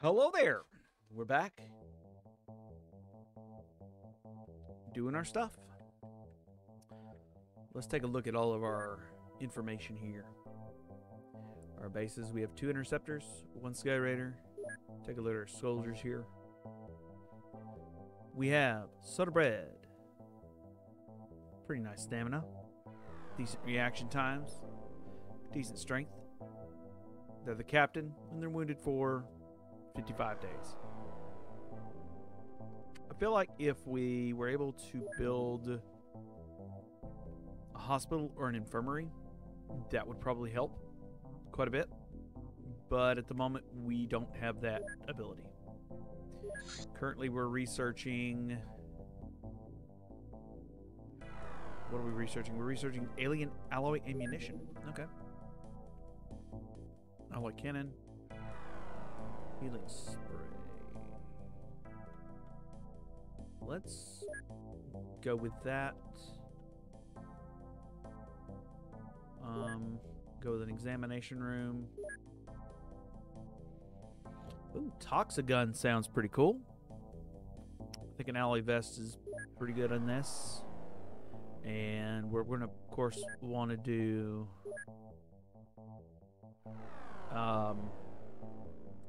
Hello there. We're back. Doing our stuff. Let's take a look at all of our information here. Our bases, we have two interceptors, one Sky Raider. Take a look at our soldiers here. We have Soda Bread. Pretty nice stamina. Decent reaction times. Decent strength. They're the captain, and they're wounded for 55 days. I feel like if we were able to build a hospital or an infirmary, that would probably help quite a bit. But at the moment, we don't have that ability. Currently, we're researching. What are we researching? We're researching alien alloy ammunition. Okay. Alloy cannon. Healing spray. Let's go with that. Um, go with an examination room. Ooh, Toxagun sounds pretty cool. I think an alloy vest is pretty good on this. And we're going to, of course, want to do. Um,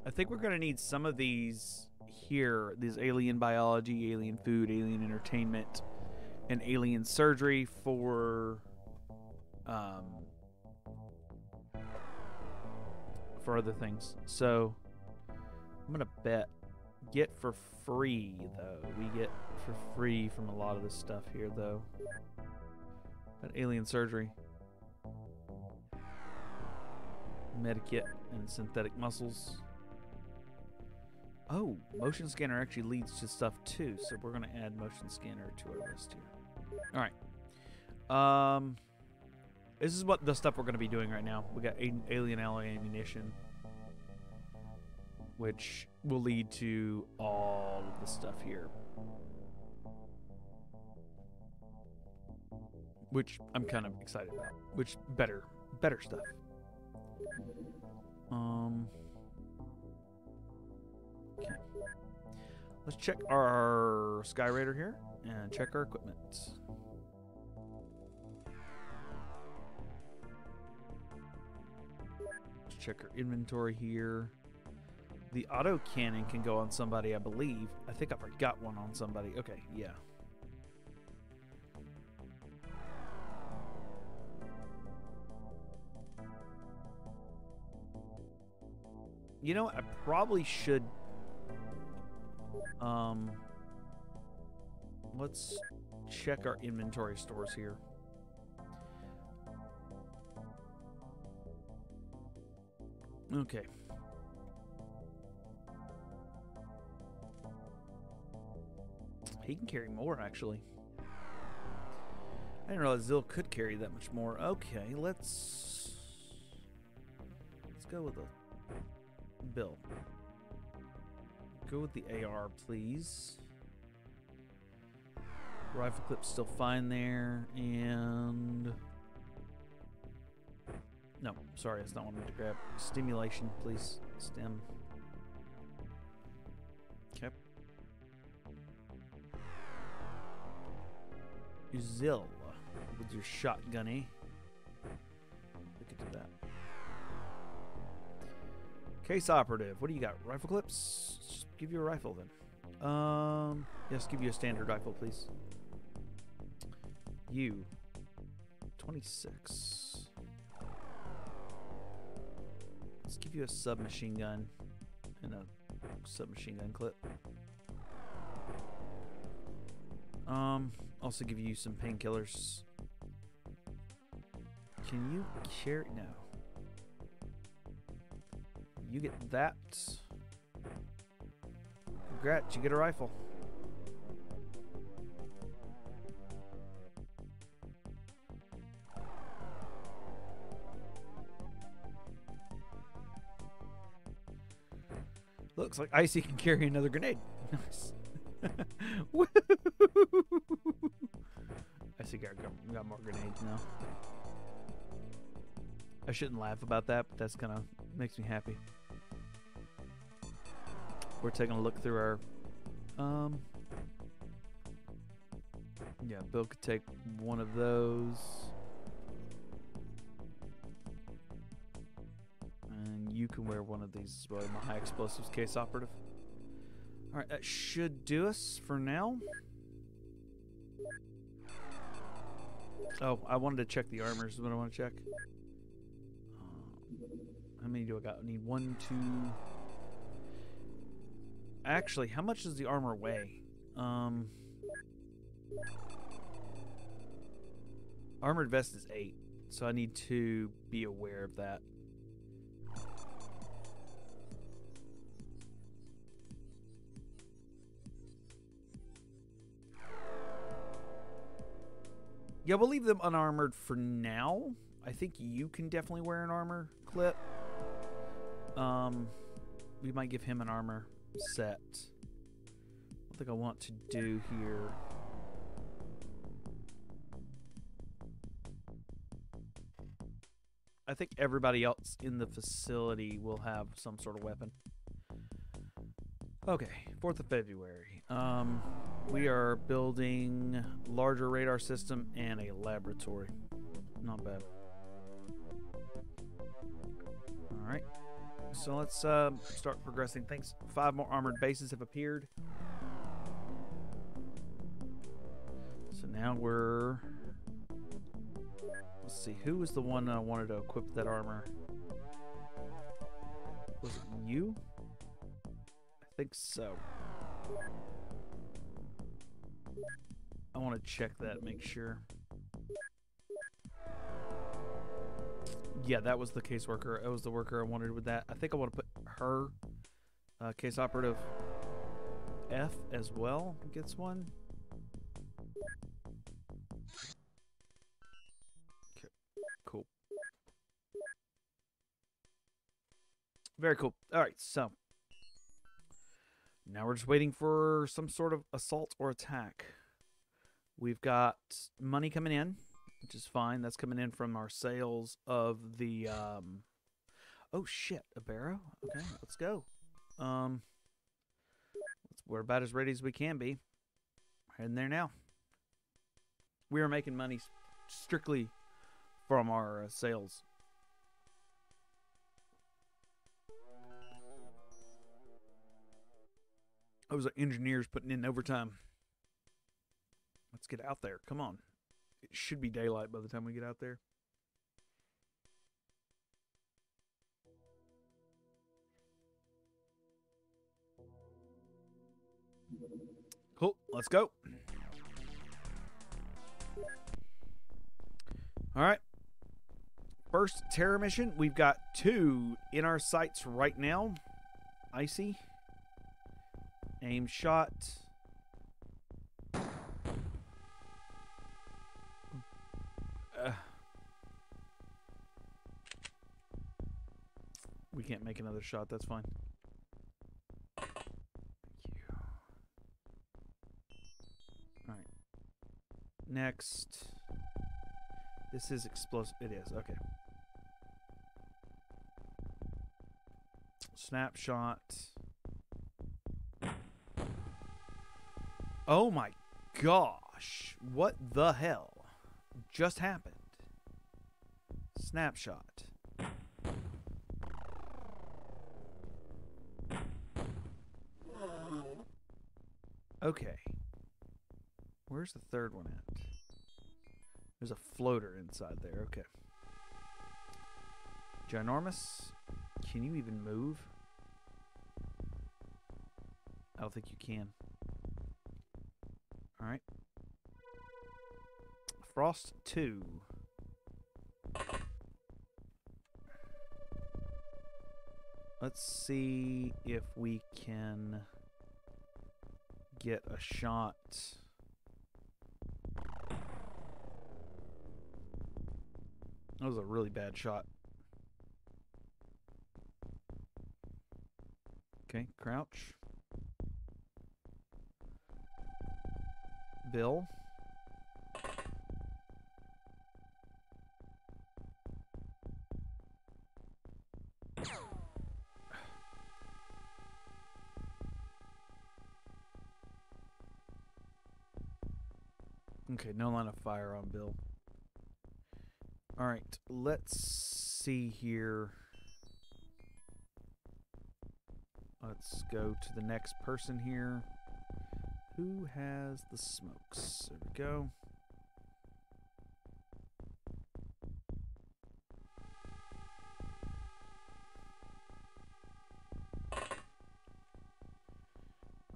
I think we're going to need some of these here these alien biology, alien food, alien entertainment, and alien surgery for. Um, for other things. So I'm gonna bet get for free though. We get for free from a lot of this stuff here though. That alien surgery. Medikit and synthetic muscles. Oh, motion scanner actually leads to stuff too, so we're gonna add motion scanner to our list here. All right. Um, this is what the stuff we're gonna be doing right now. We got alien alloy ammunition, which will lead to all of the stuff here. Which I'm kind of excited about. Which better, better stuff. Um. Okay. Let's check our Sky Raider here and check our equipment. Let's check our inventory here. The auto cannon can go on somebody, I believe. I think I forgot one on somebody. Okay, yeah. You know, I probably should um, let's check our inventory stores here. Okay. He can carry more, actually. I didn't realize Zill could carry that much more. Okay, let's let's go with a bill. Go with the AR, please. Rifle clip's still fine there, and... No, sorry, that's not meant to grab. Stimulation, please. Stim. Okay. Zill, with your shotgunny. Look at that. Case operative, what do you got? Rifle clips? Give you a rifle then. Um, yes, give you a standard rifle, please. You, 26. Let's give you a submachine gun and a submachine gun clip. Um, also give you some painkillers. Can you carry no? You get that. Congrats, you get a rifle. Looks like Icy can carry another grenade. Nice. Icy got, got more grenades now. I shouldn't laugh about that, but that's kind of makes me happy. We're taking a look through our. Um. Yeah, Bill could take one of those. And you can wear one of these as well, my high explosives case operative. Alright, that should do us for now. Oh, I wanted to check the armors. Is what I want to check. Um, how many do I got? I need one, two. Actually, how much does the armor weigh? Um, armored vest is eight, so I need to be aware of that. Yeah, we'll leave them unarmored for now. I think you can definitely wear an armor clip. Um, we might give him an armor set. I think I want to do here. I think everybody else in the facility will have some sort of weapon. Okay, 4th of February. Um, we are building larger radar system and a laboratory. Not bad. All right. So let's uh, start progressing things. Five more armored bases have appeared. So now we're. Let's see. Who was the one I wanted to equip that armor? Was it you? I think so. I want to check that, make sure. Yeah, that was the caseworker. That was the worker I wanted with that. I think I want to put her uh, case operative F as well. Gets one. Okay, cool. Very cool. All right, so now we're just waiting for some sort of assault or attack. We've got money coming in, which is fine. That's coming in from our sales of the. Um... Oh shit, a barrow. Okay, let's go. Um, we're about as ready as we can be. Heading there now. We are making money strictly from our uh, sales. Those engineers putting in overtime. Let's get out there. Come on. It should be daylight by the time we get out there. Cool. Let's go. All right. First terror mission. We've got two in our sights right now. Icy. Aim shot. Can't make another shot. That's fine. Thank you. All right. Next. This is explosive. It is. Okay. Snapshot. Oh my gosh. What the hell just happened? Snapshot. Okay. Where's the third one at? There's a floater inside there. Okay. Ginormous. Can you even move? I don't think you can. Alright. Frost 2. Let's see if we can get a shot. That was a really bad shot. Okay, crouch. Bill. No line of fire on Bill. All right, let's see here. Let's go to the next person here. Who has the smokes? There we go.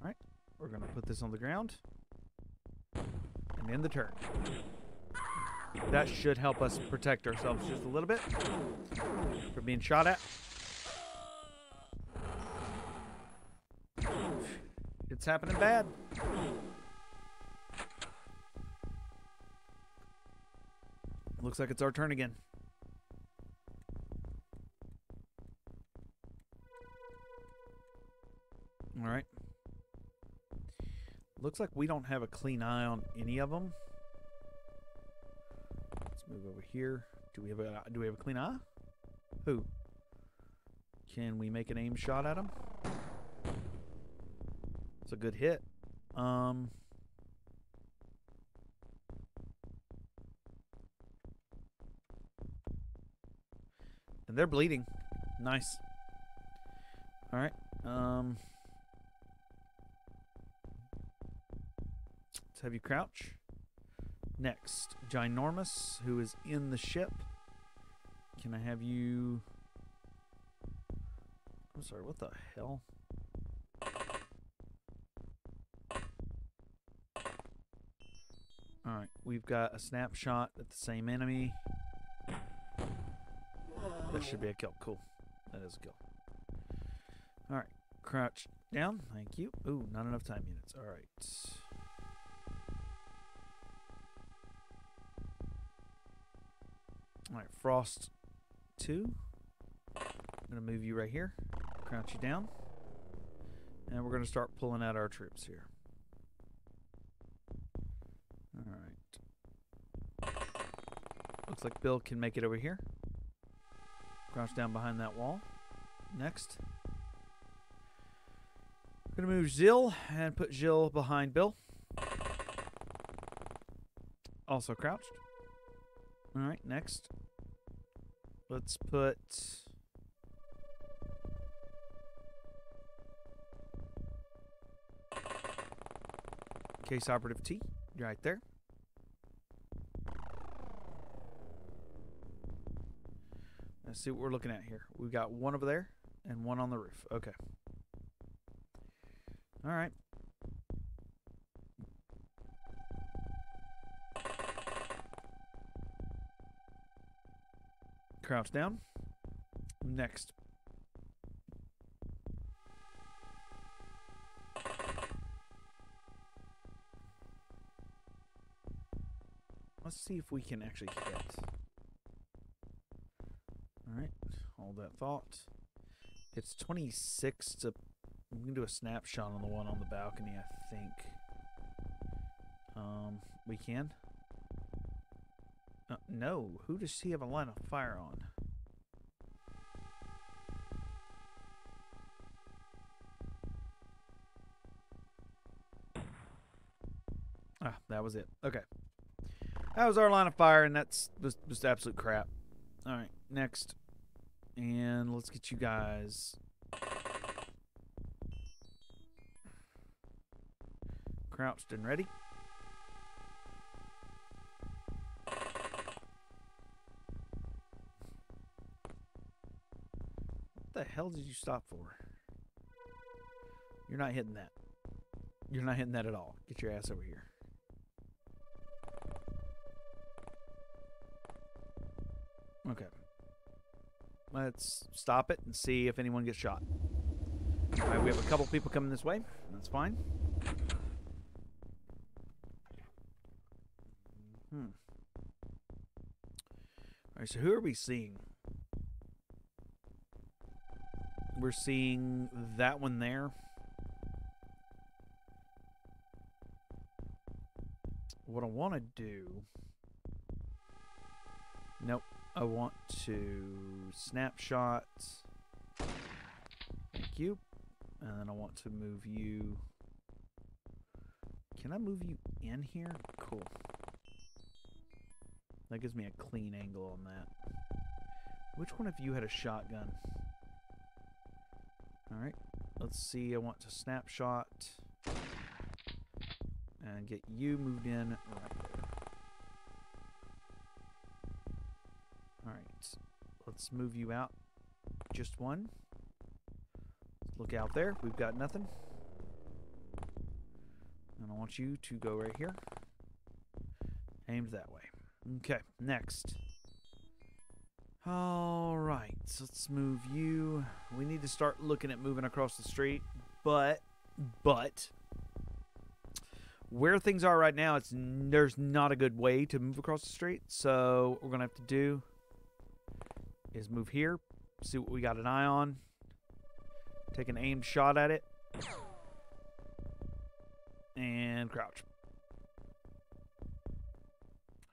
Alright, we're going to put this on the ground. End the turn. That should help us protect ourselves just a little bit from being shot at. It's happening bad. Looks like it's our turn again. Looks like we don't have a clean eye on any of them. Let's move over here. Do we have a do we have a clean eye? Who? Can we make an aim shot at him? It's a good hit. Um And they're bleeding. Nice. All right. Um Have you crouch. Next, Ginormous, who is in the ship. Can I have you... I'm sorry, what the hell? Alright, we've got a snapshot at the same enemy. That should be a kill. Cool. That is a kill. Alright, crouch down. Thank you. Ooh, not enough time units. Alright. Alright, Frost 2. I'm going to move you right here. Crouch you down. And we're going to start pulling out our troops here. Alright. Looks like Bill can make it over here. Crouch down behind that wall. Next. We're going to move Jill and put Jill behind Bill. Also crouched. Alright, next. Let's put... Case Operative T right there. Let's see what we're looking at here. We've got one over there and one on the roof. Okay. All right. Crouch down. Next. Let's see if we can actually hit. Alright, hold that thought. It's 26 to... We can do a snapshot on the one on the balcony, I think. Um, we can? Uh, no, who does he have a line of fire on? Ah, that was it. Okay. That was our line of fire, and that's just, just absolute crap. Alright, next. And let's get you guys... Crouched and ready. Hell did you stop for? You're not hitting that. You're not hitting that at all. Get your ass over here. Okay. Let's stop it and see if anyone gets shot. Alright, we have a couple people coming this way. That's fine. Hmm. Alright, so who are we seeing? We're seeing that one there. What I want to do... Nope. I want to snapshot. Thank you. And then I want to move you. Can I move you in here? Cool. That gives me a clean angle on that. Which one of you had a shotgun? Alright, let's see. I want to snapshot and get you moved in right there. Alright, let's move you out. Just one. Look out there. We've got nothing. And I want you to go right here. Aimed that way. Okay, next. Alright, so let's move you. We need to start looking at moving across the street. But, but, where things are right now, it's there's not a good way to move across the street. So what we're gonna have to do is move here, see what we got an eye on, take an aimed shot at it, and crouch.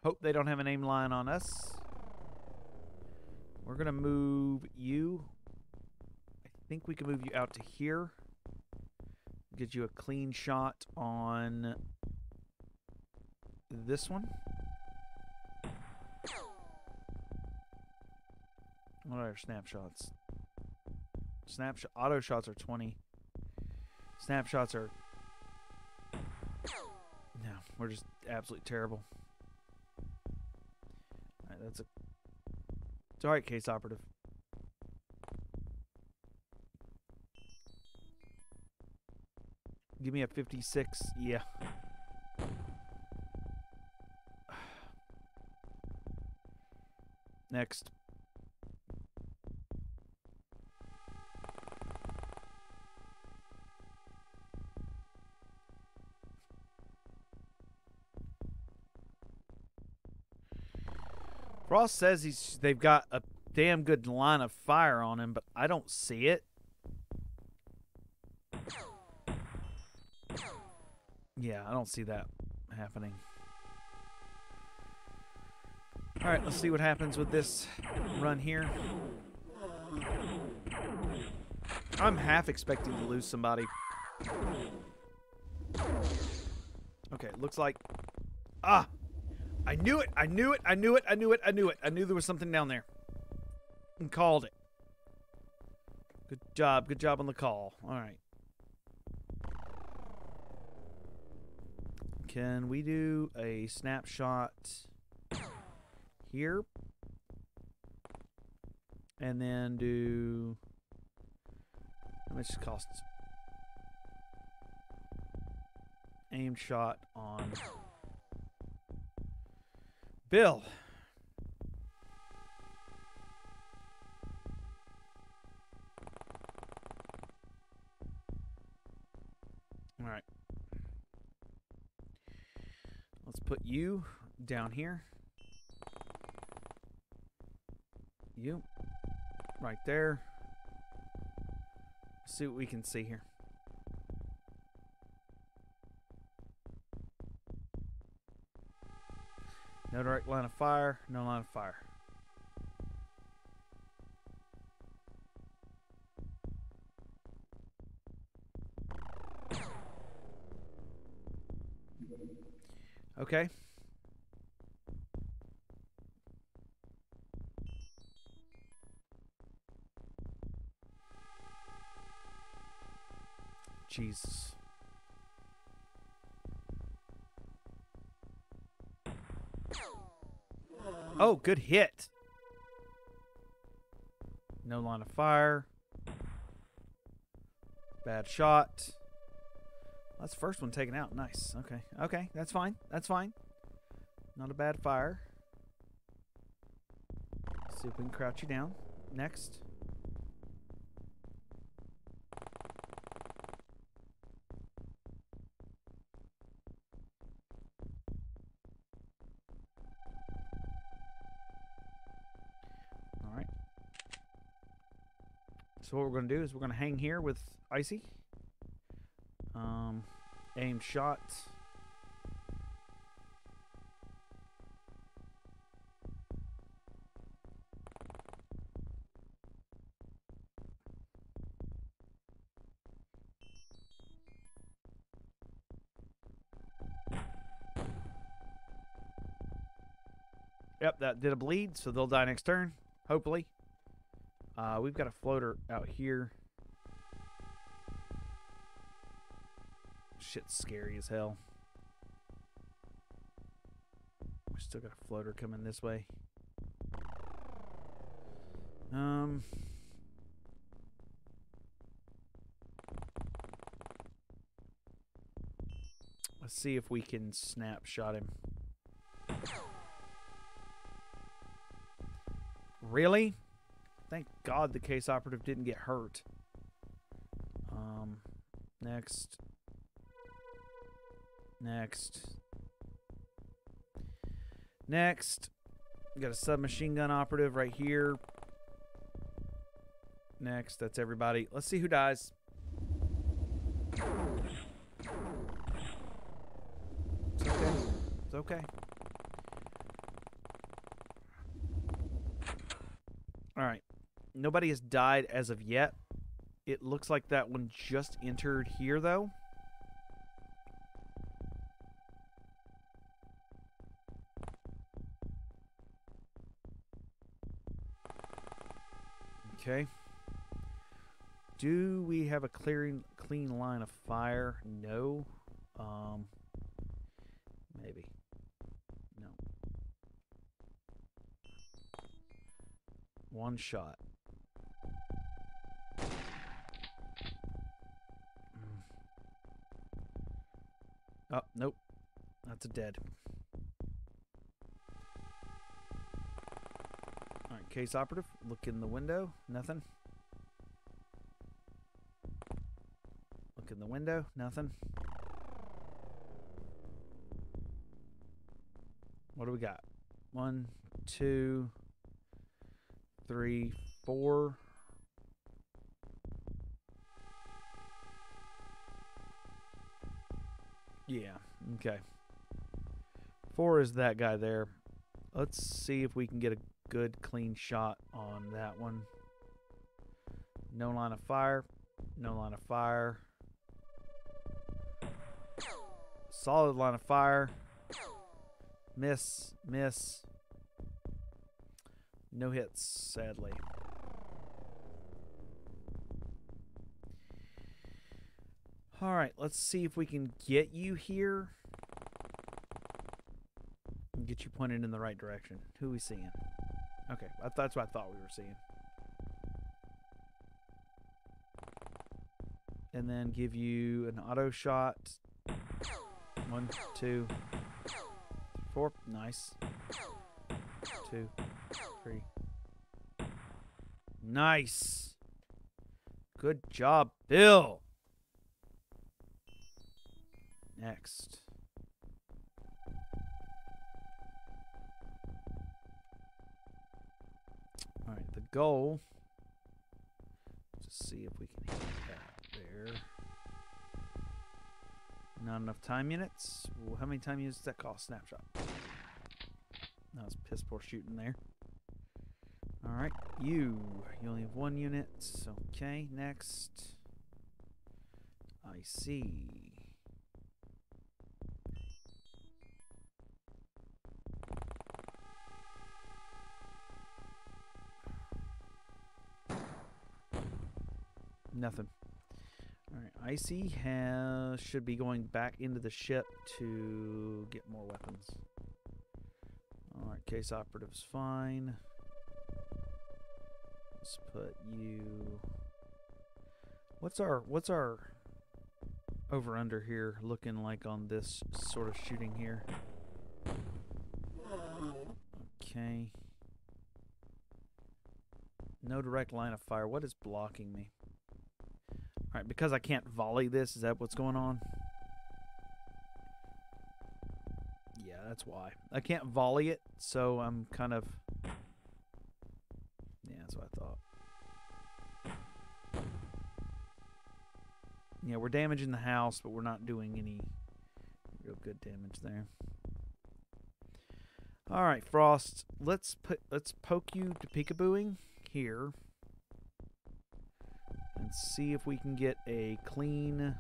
Hope they don't have an aim line on us. We're gonna move you. I think we can move you out to here. Get you a clean shot on this one. What are snapshots? Snapshot auto shots are 20. Snapshots are No, we're just absolutely terrible. Alright, that's a It's alright, case operative. Give me a 56. Yeah. Next. Frost says he's they've got a damn good line of fire on him, but I don't see it. Yeah, I don't see that happening. All right, let's see what happens with this run here. I'm half expecting to lose somebody. Okay, looks like... Ah! I knew it! I knew it! I knew it! I knew it! I knew it! I knew there was something down there. And called it. Good job. Good job on the call. All right. Can we do a snapshot here? And then do... How much costs? Aim shot on... Bill. All right. Let's put you down here. You right there. See what we can see here. No direct line of fire, no line of fire. Okay. Jesus. Oh, good hit. No line of fire. Bad shot. That's the first one taken out. Nice. Okay. Okay. That's fine. That's fine. Not a bad fire. see if we can crouch you down. Next. So what we're going to do is we're going to hang here with Icy. Um, aim shot. Yep, that did a bleed, so they'll die next turn, hopefully. Uh, we've got a floater out here. Shit's scary as hell. We still got a floater coming this way. Um. Let's see if we can snapshot him. Really? Thank God the case operative didn't get hurt. Um, next. Next. Next. Got a submachine gun operative right here. Next, that's everybody. Let's see who dies. It's okay. It's okay. All right. Nobody has died as of yet. It looks like that one just entered here, though. Okay. Do we have a clearing clean line of fire? No. Um maybe. No. One shot. Oh, nope. That's a dead. Alright, case operative. Look in the window. Nothing. Look in the window. Nothing. What do we got? One, two, three, four. Yeah, okay. Four is that guy there. Let's see if we can get a good clean shot on that one. No line of fire. No line of fire. Solid line of fire. Miss. Miss. No hits, sadly. All right, let's see if we can get you here. Get you pointed in the right direction. Who we seeing? Okay, that's what I thought we were seeing. And then give you an auto shot. One, two, four. Nice. Two, three. Nice. Good job, Bill. Next. All right, the goal. Just see if we can hit that there. Not enough time units. Well, how many time units does that cost? Snapshot. That was piss poor shooting there. All right, you. You only have one unit. Okay, next. I see. Nothing. All right, Icy has should be going back into the ship to get more weapons. All right, case operative's fine. Let's put you. What's our what's our over under here looking like on this sort of shooting here? Okay. No direct line of fire. What is blocking me? Alright, because I can't volley this, is that what's going on? Yeah, that's why. I can't volley it, so I'm kind of... Yeah, that's what I thought. Yeah, we're damaging the house, but we're not doing any real good damage there. All right, Frost. Let's put let's poke you to peekabooing here and see if we can get a clean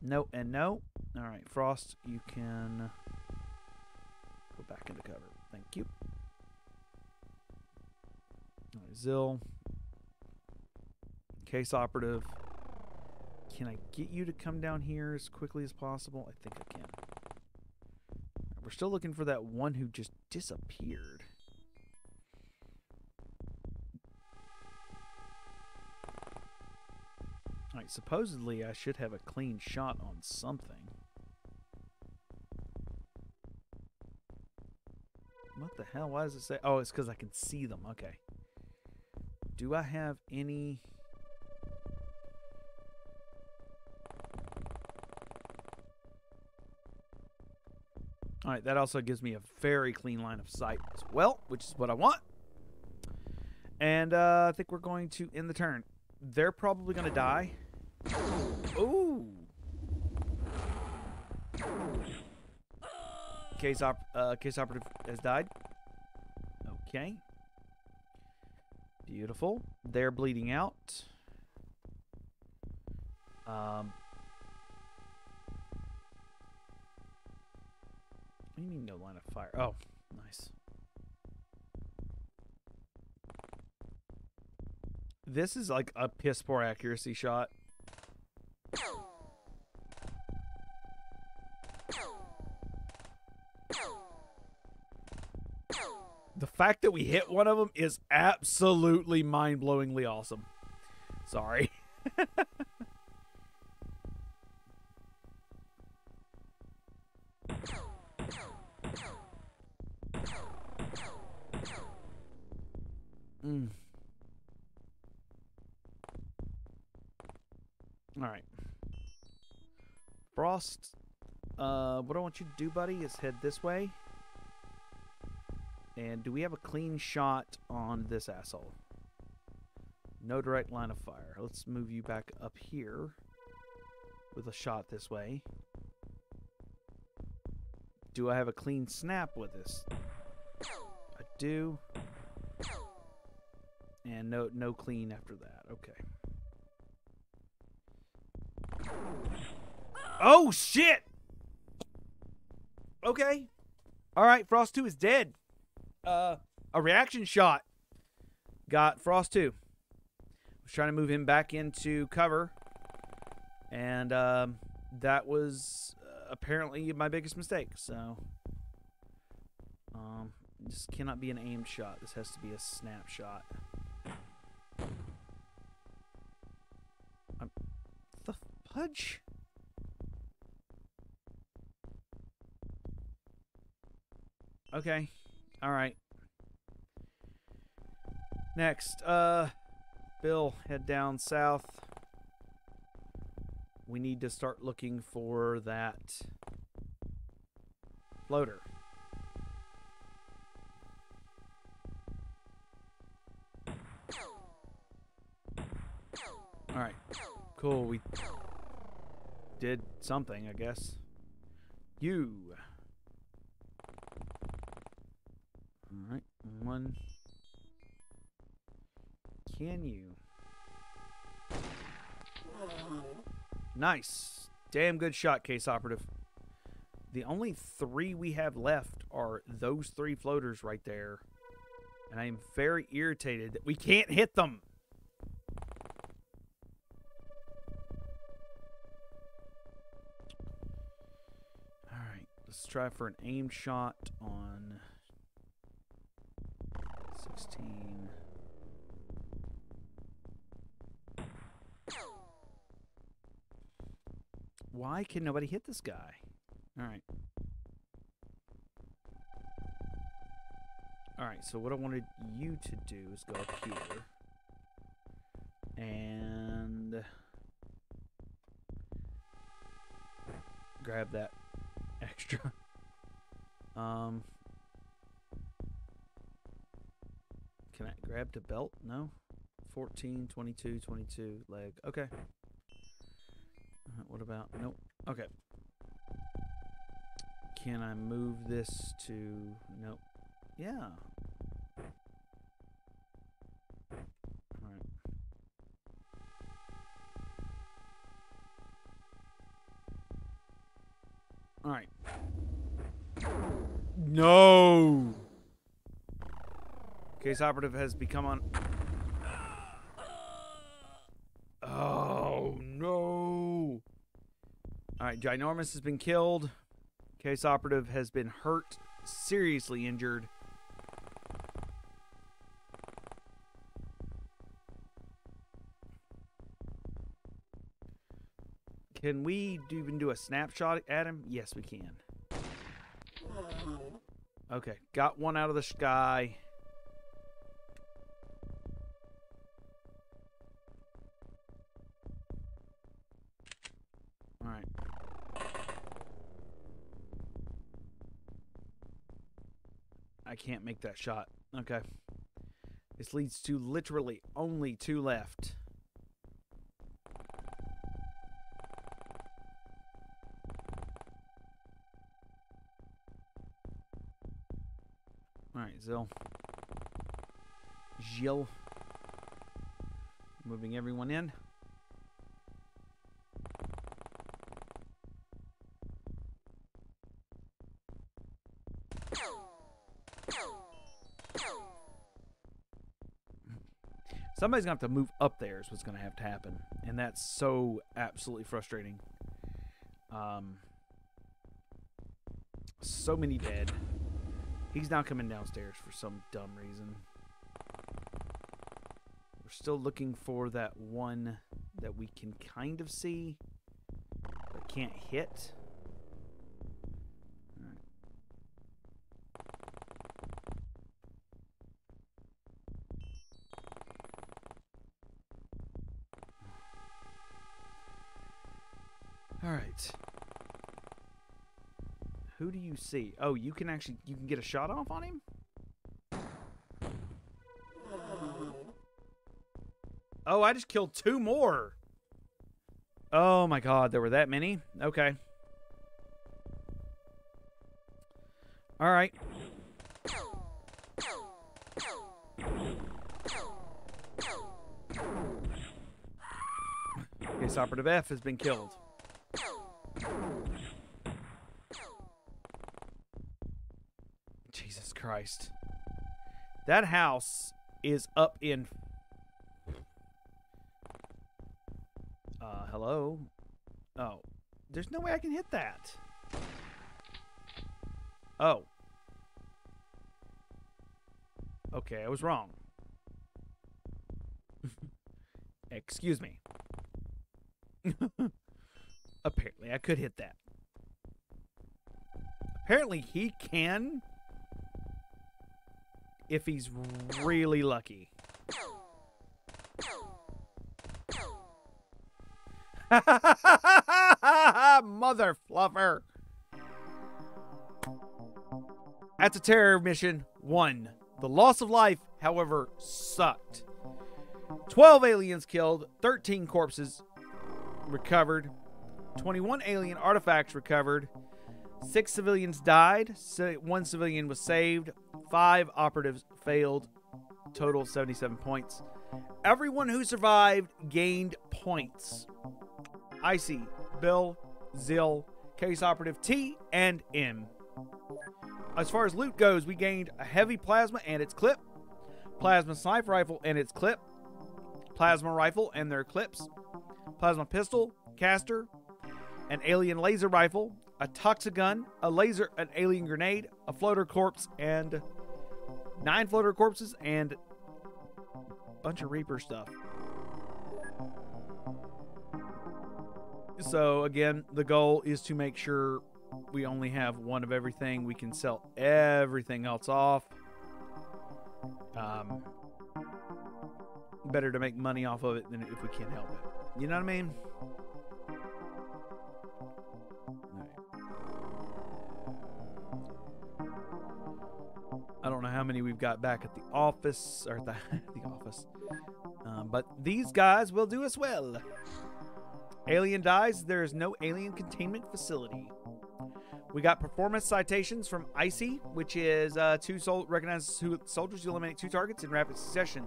no and no All right, Frost, you can go back into cover. Thank you. Right, Zill. Case operative. Can I get you to come down here as quickly as possible? I think I can. We're still looking for that one who just disappeared. Supposedly I should have a clean shot on something. What the hell? Why does it say? Oh, it's because I can see them. Okay. Do I have any... Alright, that also gives me a very clean line of sight as well, which is what I want. And uh, I think we're going to end the turn. They're probably going to die. Ooh. Case, op uh, case operative has died. Okay. Beautiful. They're bleeding out. Um, what do you mean no line of fire? Oh, nice. This is like a piss poor accuracy shot. Fact that we hit one of them is absolutely mind-blowingly awesome. Sorry. mm. All right. Frost, uh, what I want you to do, buddy, is head this way. And do we have a clean shot on this asshole? No direct line of fire. Let's move you back up here with a shot this way. Do I have a clean snap with this? I do. And no no clean after that. Okay. Oh shit! Okay. Alright, Frost 2 is dead uh, a reaction shot got Frost too. Was trying to move him back into cover, and um, that was uh, apparently my biggest mistake. So, um, this cannot be an aimed shot. This has to be a snapshot. Um, the fudge? Okay. All right. Next, uh, Bill, head down south. We need to start looking for that floater. All right. Cool. We did something, I guess. You. One. Can you? Nice. Damn good shot, case operative. The only three we have left are those three floaters right there. And I am very irritated that we can't hit them. Alright, let's try for an aimed shot on 16. Why can nobody hit this guy? Alright. Alright, so what I wanted you to do is go up here. And... Grab that extra. Um... Can I grab the belt? No. 14, 22, 22, leg. Okay. What about? Nope. Okay. Can I move this to? Nope. Yeah. All right. No. Case operative has become on. Oh no. All right, Ginormous has been killed. Case operative has been hurt, seriously injured. Can we even do a snapshot at him? Yes, we can. Okay, got one out of the sky. All right. I can't make that shot. Okay. This leads to literally only two left. Alright, Zill. Jill. Moving everyone in. Somebody's gonna have to move up there. Is what's gonna have to happen, and that's so absolutely frustrating. Um, so many dead. He's now coming downstairs for some dumb reason. We're still looking for that one that we can kind of see, but can't hit. See? Oh, you can actually you can get a shot off on him? Oh, I just killed two more. Oh my god, there were that many? Okay. All right. Case operative F has been killed. Christ. That house is up in. Uh, hello? Oh. There's no way I can hit that. Oh. Okay, I was wrong. Excuse me. Apparently, I could hit that. Apparently, he can if he's really lucky. Mother fluffer. That's a terror mission. One. The loss of life, however, sucked. 12 aliens killed, 13 corpses recovered, 21 alien artifacts recovered, six civilians died, one civilian was saved, five operatives failed, total 77 points. Everyone who survived gained points. Icy, Bill, Zill, Case Operative T, and M. As far as loot goes, we gained a heavy plasma and its clip, plasma sniper rifle and its clip, plasma rifle and their clips, plasma pistol, caster, an alien laser rifle, a toxigun, a laser, an alien grenade, a floater corpse, and nine floater corpses and a bunch of Reaper stuff. So again, the goal is to make sure we only have one of everything. We can sell everything else off. Um, better to make money off of it than if we can't help it. You know what I mean? Many we've got back at the office or the, the office, um, but these guys will do as well. Alien dies. There is no alien containment facility. We got performance citations from Icy, which is uh, two sol- recognized soldiers who eliminate two targets in rapid succession.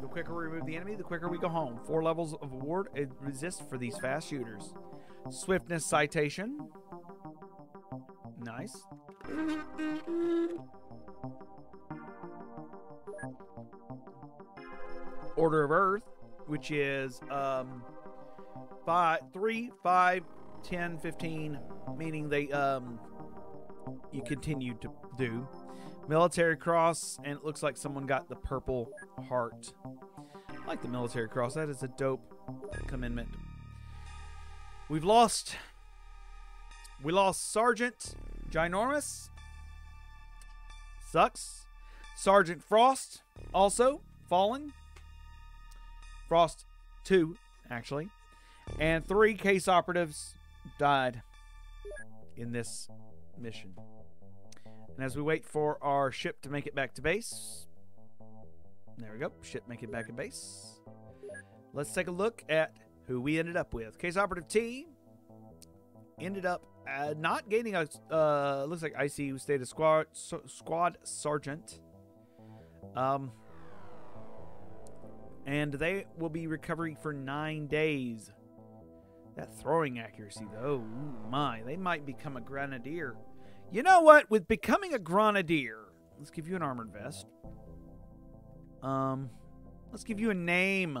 The quicker we remove the enemy, the quicker we go home. Four levels of award resist for these fast shooters. Swiftness citation. Nice. Order of Earth, which is um, five, three, five, 10, 15, meaning they um, you continue to do. Military Cross, and it looks like someone got the Purple Heart. I like the Military Cross. That is a dope commitment. We've lost. We lost Sergeant Ginormous. Sucks. Sergeant Frost also fallen. Frost 2, actually. And three case operatives died in this mission. And as we wait for our ship to make it back to base, there we go. Ship make it back to base. Let's take a look at who we ended up with. Case operative T ended up uh, not gaining a uh, looks like ICU a squad so, squad sergeant. Um, and they will be recovering for nine days. That throwing accuracy, though, my, they might become a grenadier. You know what? With becoming a grenadier, let's give you an armored vest. Um, let's give you a name.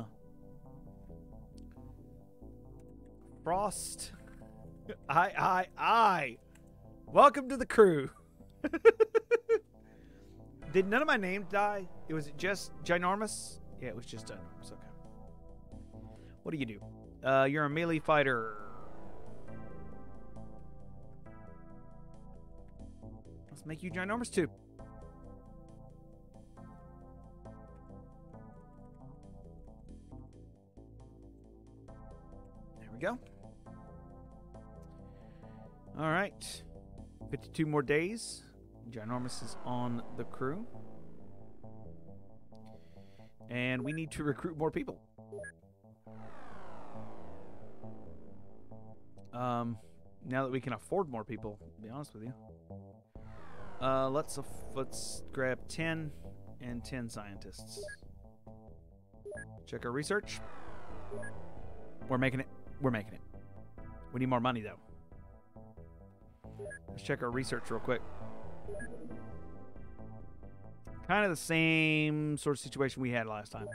Frost. I, I, I. Welcome to the crew. Did none of my names die? It was just ginormous. Yeah, it was just ginormous. Okay. What do you do? Uh, you're a melee fighter. Let's make you ginormous too. There we go. All right. 52 more days. Ginormous is on the crew. And we need to recruit more people. Um, now that we can afford more people, to be honest with you. Uh, let's let's grab 10 and 10 scientists. Check our research. We're making it. We're making it. We need more money though. Let's check our research real quick. Kind of the same sort of situation we had last time.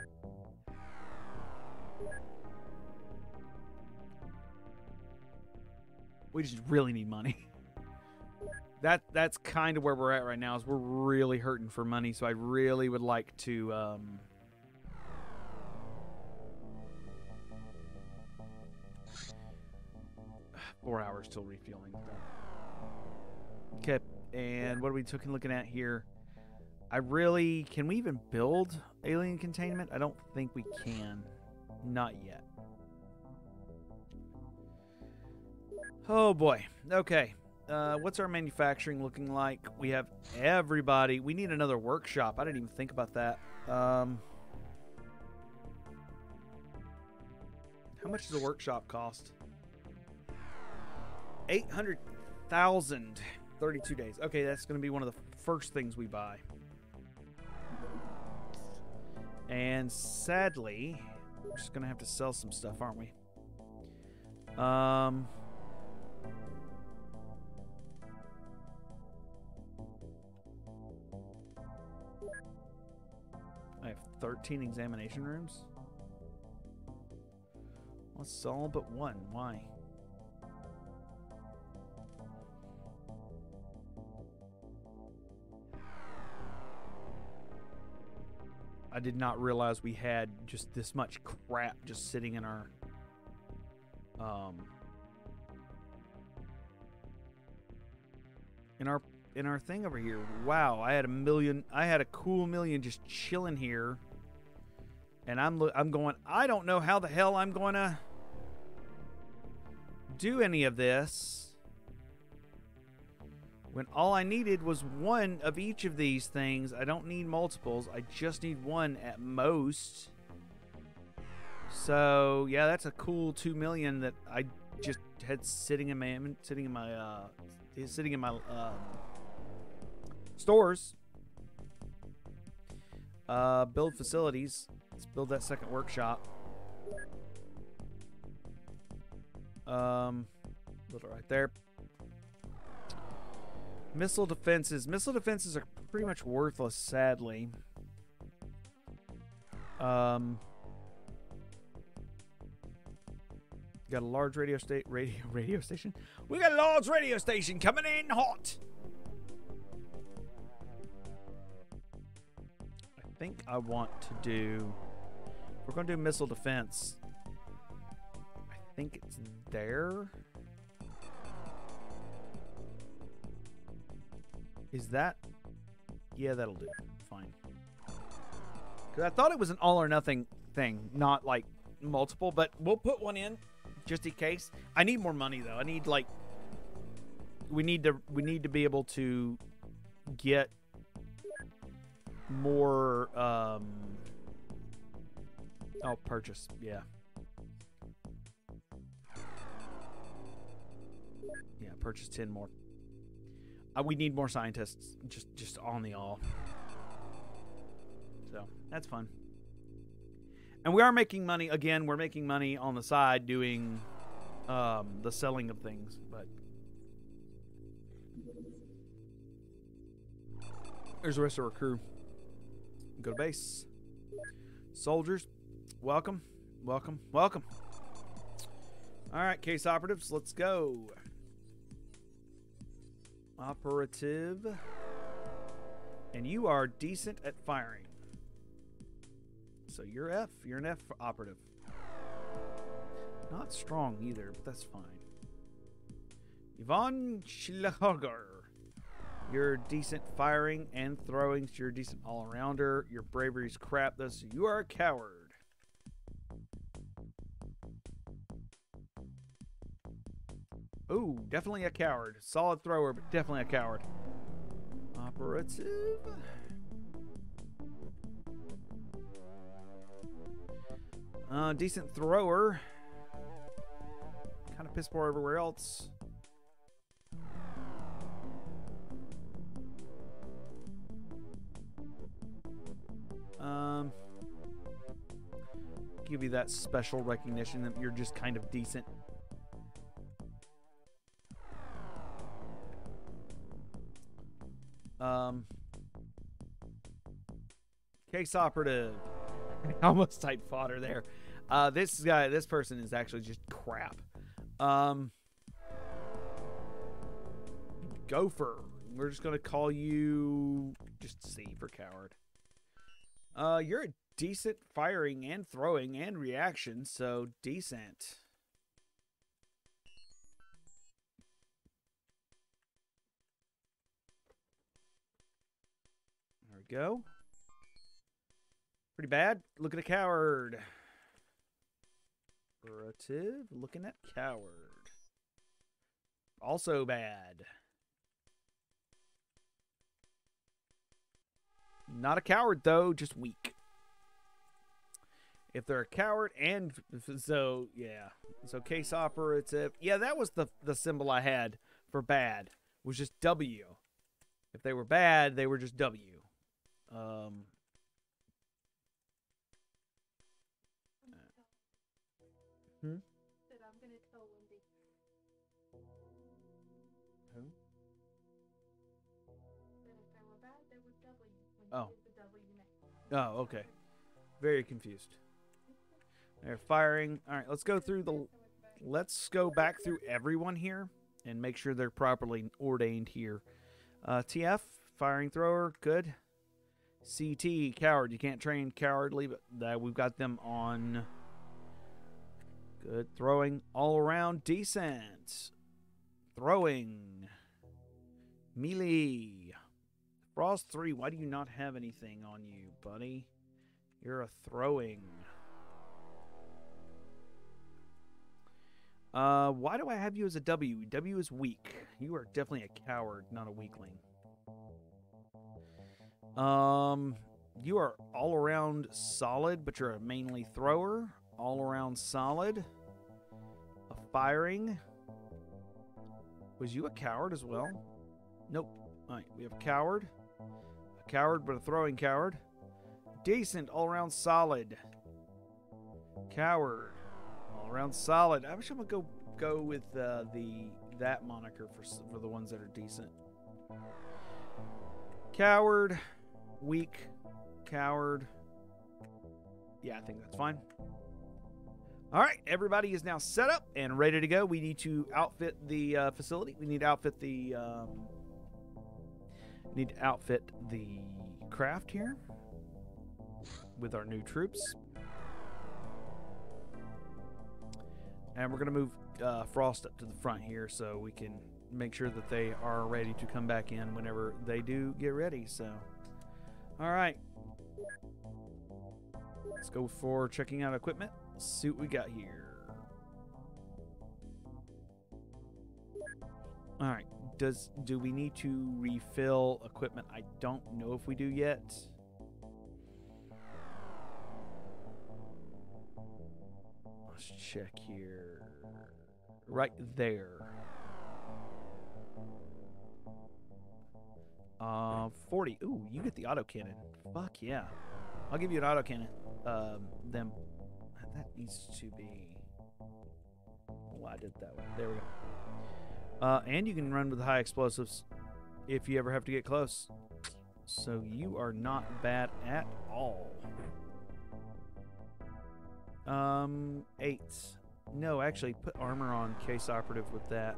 We just really need money. That that's kind of where we're at right now. Is we're really hurting for money, so I really would like to. Um, four hours till refueling. Okay, and what are we looking looking at here? I really can we even build alien containment? I don't think we can. Not yet. Oh boy. Okay. Uh, what's our manufacturing looking like? We have everybody. We need another workshop. I didn't even think about that. Um, how much does a workshop cost? 800,000. 32 days. Okay, that's going to be one of the first things we buy. And sadly, we're just going to have to sell some stuff, aren't we? Um... I have 13 examination rooms. Let's sell but one. Why? I did not realize we had just this much crap just sitting in our um in our in our thing over here. Wow, I had a million I had a cool million just chilling here. And I'm I'm going I don't know how the hell I'm going to do any of this when all I needed was one of each of these things. I don't need multiples. I just need one at most. So yeah, that's a cool two million that I just had sitting in my sitting in my uh, sitting in my uh, stores. Uh, build facilities. Let's build that second workshop. Um, it right there. Missile defenses. Missile defenses are pretty much worthless, sadly. Um, got a large radio state radio radio station. We got a large radio station coming in hot. I think I want to do. We're going to do missile defense. I think it's there. Is that? Yeah, that'll do. Fine. Because I thought it was an all or nothing thing, not like multiple, but we'll put one in just in case. I need more money though. I need like we need to we need to be able to get more um oh purchase yeah yeah purchase 10 more uh, we need more scientists just just on the all so that's fun. And we are making money again we're making money on the side doing um, the selling of things but there's the rest of our crew. Go to base. Soldiers welcome welcome welcome. All right case operatives let's go operative and you are decent at firing so you're F. You're an F operative. Not strong either, but that's fine. Yvonne Schlager. You're decent firing and throwing, so you're decent all-arounder. Your bravery's crap, though, so you are a coward. Ooh, definitely a coward. Solid thrower, but definitely a coward. Operative. Uh, decent thrower. Kind of piss poor everywhere else. Um, give you that special recognition that you're just kind of decent. Case operative. almost type fodder there. Uh, this guy, this person is actually just crap. Um, Gopher. We're just gonna call you just C for coward. Uh, you're a decent firing and throwing and reaction, so decent. There we go. Pretty bad. Look at a coward. Operative. Looking at coward. Also bad. Not a coward though, just weak. If they're a coward and so yeah. So case operative. Yeah, that was the the symbol I had for bad. Was just W. If they were bad, they were just W. Um Oh, okay. Very confused. They're firing. All right, let's go through the. Let's go back through everyone here and make sure they're properly ordained here. Uh, TF, firing thrower, good. CT, coward. You can't train cowardly, but that we've got them on Good throwing all around. Decent. Throwing. Melee. Frost 3, why do you not have anything on you, buddy? You're a throwing. Uh, why do I have you as a W? W is weak. You are definitely a coward, not a weakling. Um, you are all around solid, but you're a mainly thrower. All around solid. A firing. Was you a coward as well? Nope. Alright, we have coward. A coward, but a throwing coward. Decent, all around solid. Coward. All around solid. I wish I would go go with uh, the that moniker for for the ones that are decent. Coward, weak, coward. Yeah, I think that's fine. All right, everybody is now set up and ready to go. We need to outfit the uh, facility. We need to outfit the um, need to outfit the craft here with our new troops, and we're gonna move uh, Frost up to the front here so we can make sure that they are ready to come back in whenever they do get ready. So, all right, let's go for checking out equipment. Let's see what we got here. All right. Does do we need to refill equipment? I don't know if we do yet. Let's check here. Right there. Uh, 40. Ooh, you get the autocannon. Fuck yeah. I'll give you an autocannon. Um, then that needs to be. Oh, I did that one. There we go. Uh, and you can run with high explosives if you ever have to get close. So you are not bad at all. Um, eight. No, actually, put armor on case operative with that.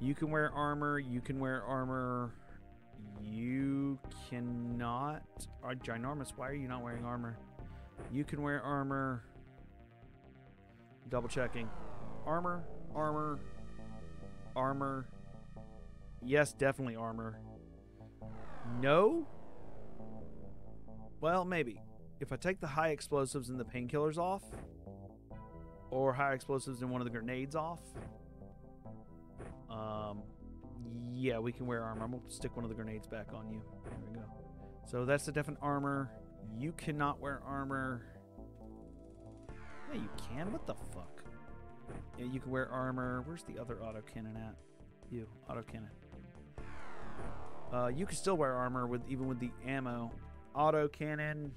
You can wear armor. You can wear armor. You cannot. Uh, ginormous. Why are you not wearing armor? You can wear armor. Double checking. Armor, armor, armor. Yes, definitely armor. No? Well, maybe. If I take the high explosives and the painkillers off, or high explosives and one of the grenades off, um, yeah, we can wear armor. I'm going to stick one of the grenades back on you. There we go. So that's the definite armor. You cannot wear armor. Yeah, you can. What the fuck? Yeah, you can wear armor. Where's the other autocannon at? You, autocannon. Uh, you can still wear armor with even with the ammo. Autocannon.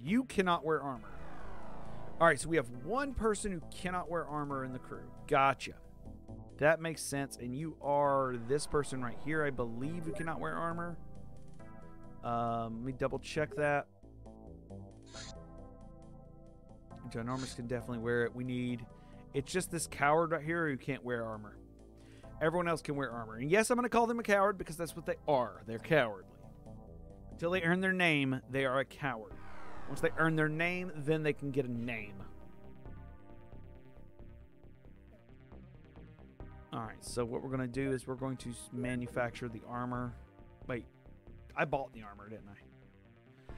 You cannot wear armor. All right, so we have one person who cannot wear armor in the crew. Gotcha. That makes sense. And you are this person right here, I believe, who cannot wear armor. Um, let me double check that. Ginormous can definitely wear it. We need. It's just this coward right here who can't wear armor. Everyone else can wear armor. And yes, I'm going to call them a coward because that's what they are. They're cowardly. Until they earn their name, they are a coward. Once they earn their name, then they can get a name. Alright, so what we're going to do is we're going to manufacture the armor. Wait, I bought the armor, didn't I?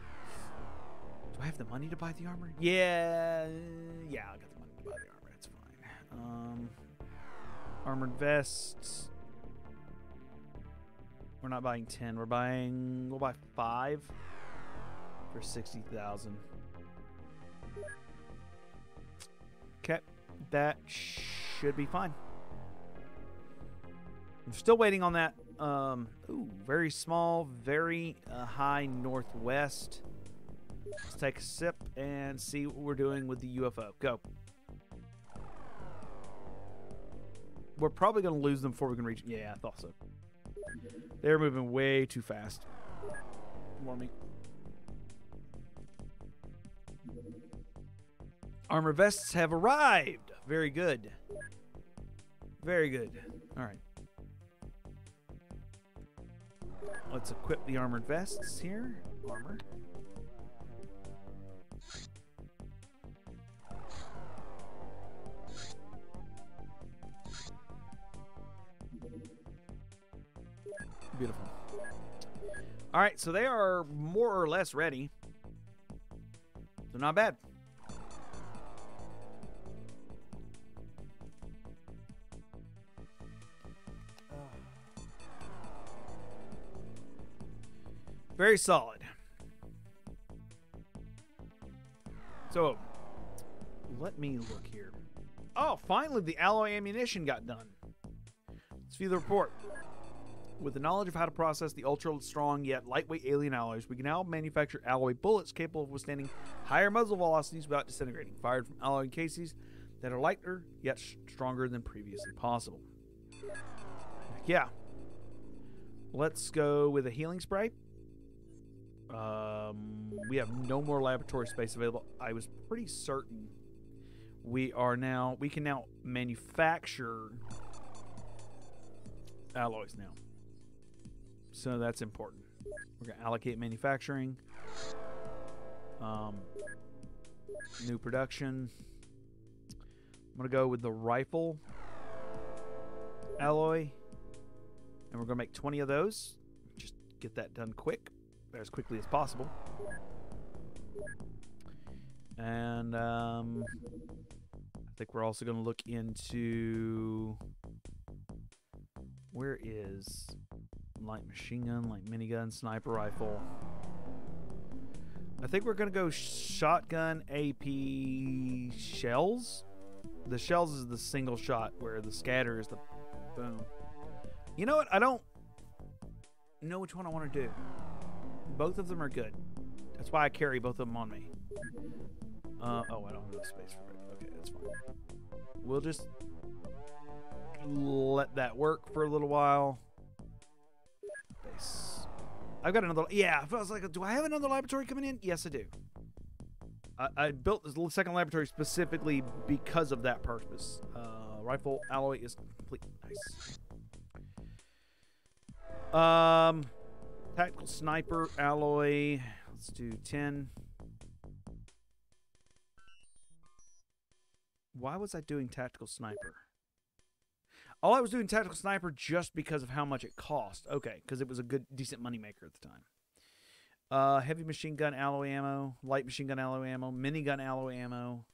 Do I have the money to buy the armor? Yeah, yeah, I got the money to buy the armor. Um, armored vests. We're not buying ten. We're buying. We'll buy five for sixty thousand. Okay, that should be fine. I'm still waiting on that. Um, ooh, very small, very uh, high northwest. Let's take a sip and see what we're doing with the UFO. Go. We're probably going to lose them before we can reach. Yeah, I thought so. They're moving way too fast. Me. Armor vests have arrived. Very good. Very good. All right. Let's equip the armored vests here. Armor. All right, so they are more or less ready. They're not bad. Very solid. So, let me look here. Oh, finally the alloy ammunition got done. Let's view the report. With the knowledge of how to process the ultra strong yet lightweight alien alloys, we can now manufacture alloy bullets capable of withstanding higher muzzle velocities without disintegrating, fired from alloy cases that are lighter yet stronger than previously possible. Yeah. let's go with a healing spray. Um, we have no more laboratory space available. I was pretty certain we are now we can now manufacture alloys now. So that's important. We're gonna allocate manufacturing. Um, new production. I'm gonna go with the rifle alloy, and we're gonna make 20 of those. Just get that done quick, as quickly as possible. And um, I think we're also gonna look into where is light machine gun, light minigun, sniper rifle. I think we're gonna go shotgun AP shells. The shells is the single shot, where the scatter is the boom. You know what? I don't know which one I want to do. Both of them are good. That's why I carry both of them on me. Uh, oh, I don't have space for it. Okay, that's fine. We'll just let that work for a little while. I've got another. Yeah, I was like, do I have another laboratory coming in? Yes, I do. I, I built this second laboratory specifically because of that purpose. Uh, rifle alloy is complete. Nice. Um, tactical sniper alloy. Let's do ten. Why was I doing tactical sniper? Oh, I was doing tactical sniper just because of how much it cost. Okay, because it was a good, decent moneymaker at the time. Uh, heavy machine gun alloy ammo, light machine gun alloy ammo, minigun alloy ammo,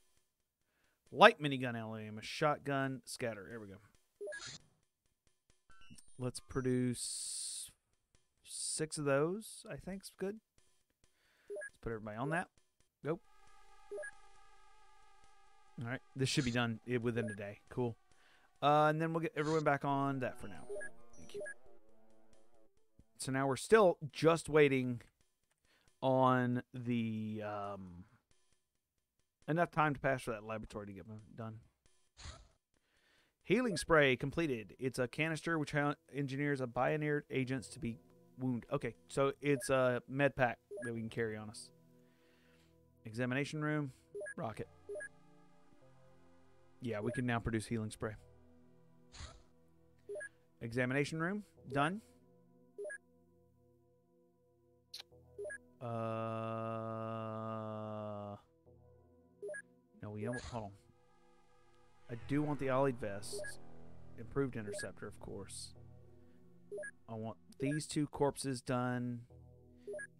light minigun alloy ammo, shotgun, scatter. There we go. Let's produce six of those. I think's good. Let's put everybody on that. Go. All right, this should be done within a day. Cool. Uh, and then we'll get everyone back on that for now. Thank you. So now we're still just waiting on the um, enough time to pass for that laboratory to get done. Healing spray completed. It's a canister which engineers a bioneered agents to be wound. Okay, so it's a med pack that we can carry on us. Examination room, rocket. Yeah, we can now produce healing spray. Examination room, done. Uh, no, we don't. Hold on. I do want the alloy vest. Improved interceptor, of course. I want these two corpses done.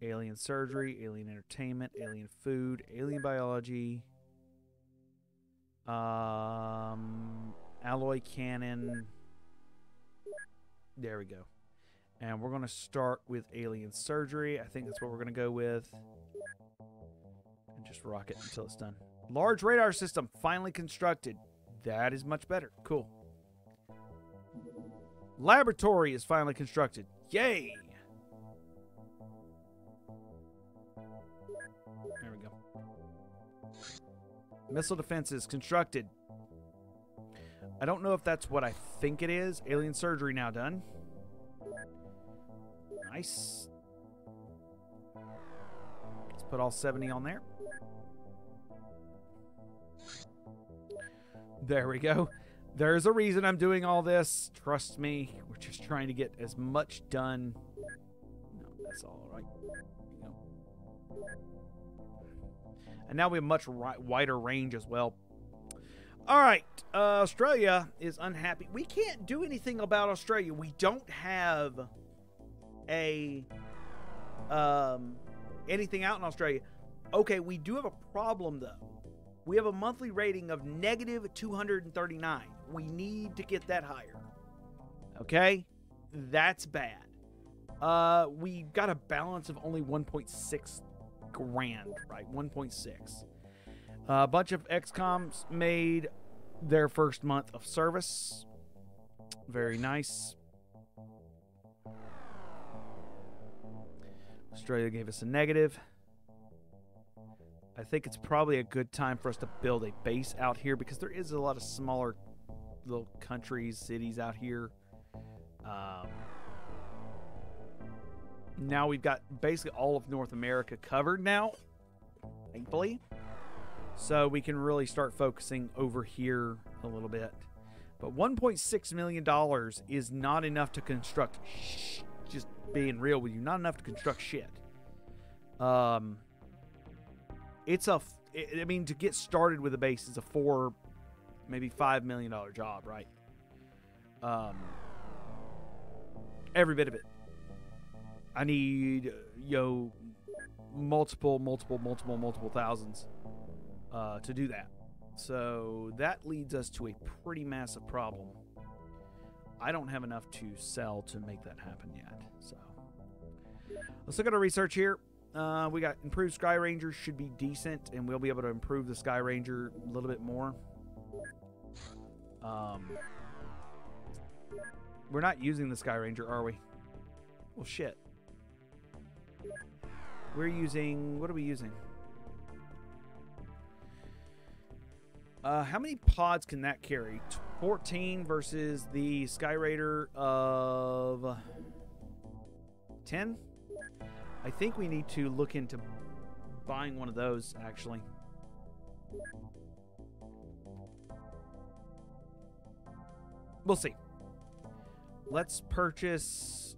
Alien surgery, alien entertainment, alien food, alien biology. Um, alloy cannon. There we go. And we're going to start with alien surgery. I think that's what we're going to go with. And just rock it until it's done. Large radar system finally constructed. That is much better. Cool. Laboratory is finally constructed. Yay! There we go. Missile defenses constructed. I don't know if that's what I think it is. Alien surgery now done. Nice. Let's put all 70 on there. There we go. There's a reason I'm doing all this. Trust me. We're just trying to get as much done. No, that's all right. And now we have much wider range as well. All right, uh, Australia is unhappy. We can't do anything about Australia. We don't have a um, anything out in Australia. Okay, we do have a problem though. We have a monthly rating of negative 239. We need to get that higher. Okay, that's bad. Uh, we got a balance of only 1.6 grand, right? 1.6. A bunch of XCOMs made their first month of service. Very nice. Australia gave us a negative. I think it's probably a good time for us to build a base out here because there is a lot of smaller little countries, cities out here. Um, now we've got basically all of North America covered now, thankfully. So we can really start focusing over here a little bit. But $1.6 million is not enough to construct, sh- just being real with you, not enough to construct shit. Um, it's a, I mean, to get started with a base is a four, maybe $5 million job, right? Um, every bit of it. I need, uh, yo, multiple, multiple, multiple, multiple thousands uh, to do that. So that leads us to a pretty massive problem. I don't have enough to sell to make that happen yet. So let's look at our research here. Uh, we got improved Sky Ranger should be decent, and we'll be able to improve the Sky Ranger a little bit more. Um, we're not using the Sky Ranger, are we? Well, shit. We're using. What are we using? Uh, how many pods can that carry? 14 versus the Sky Raider of 10? I think we need to look into buying one of those, actually. We'll see. Let's purchase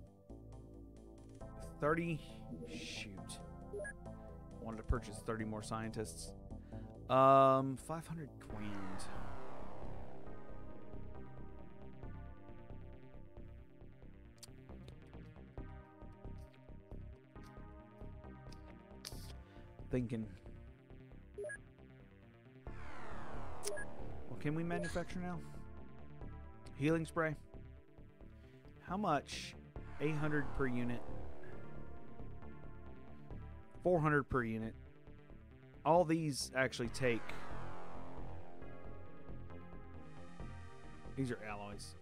30. Shoot. Wanted to purchase 30 more scientists. Um, 500 grand. Thinking. What can we manufacture now? Healing spray. How much? 800 per unit. 400 per unit. All these actually take. These are alloys.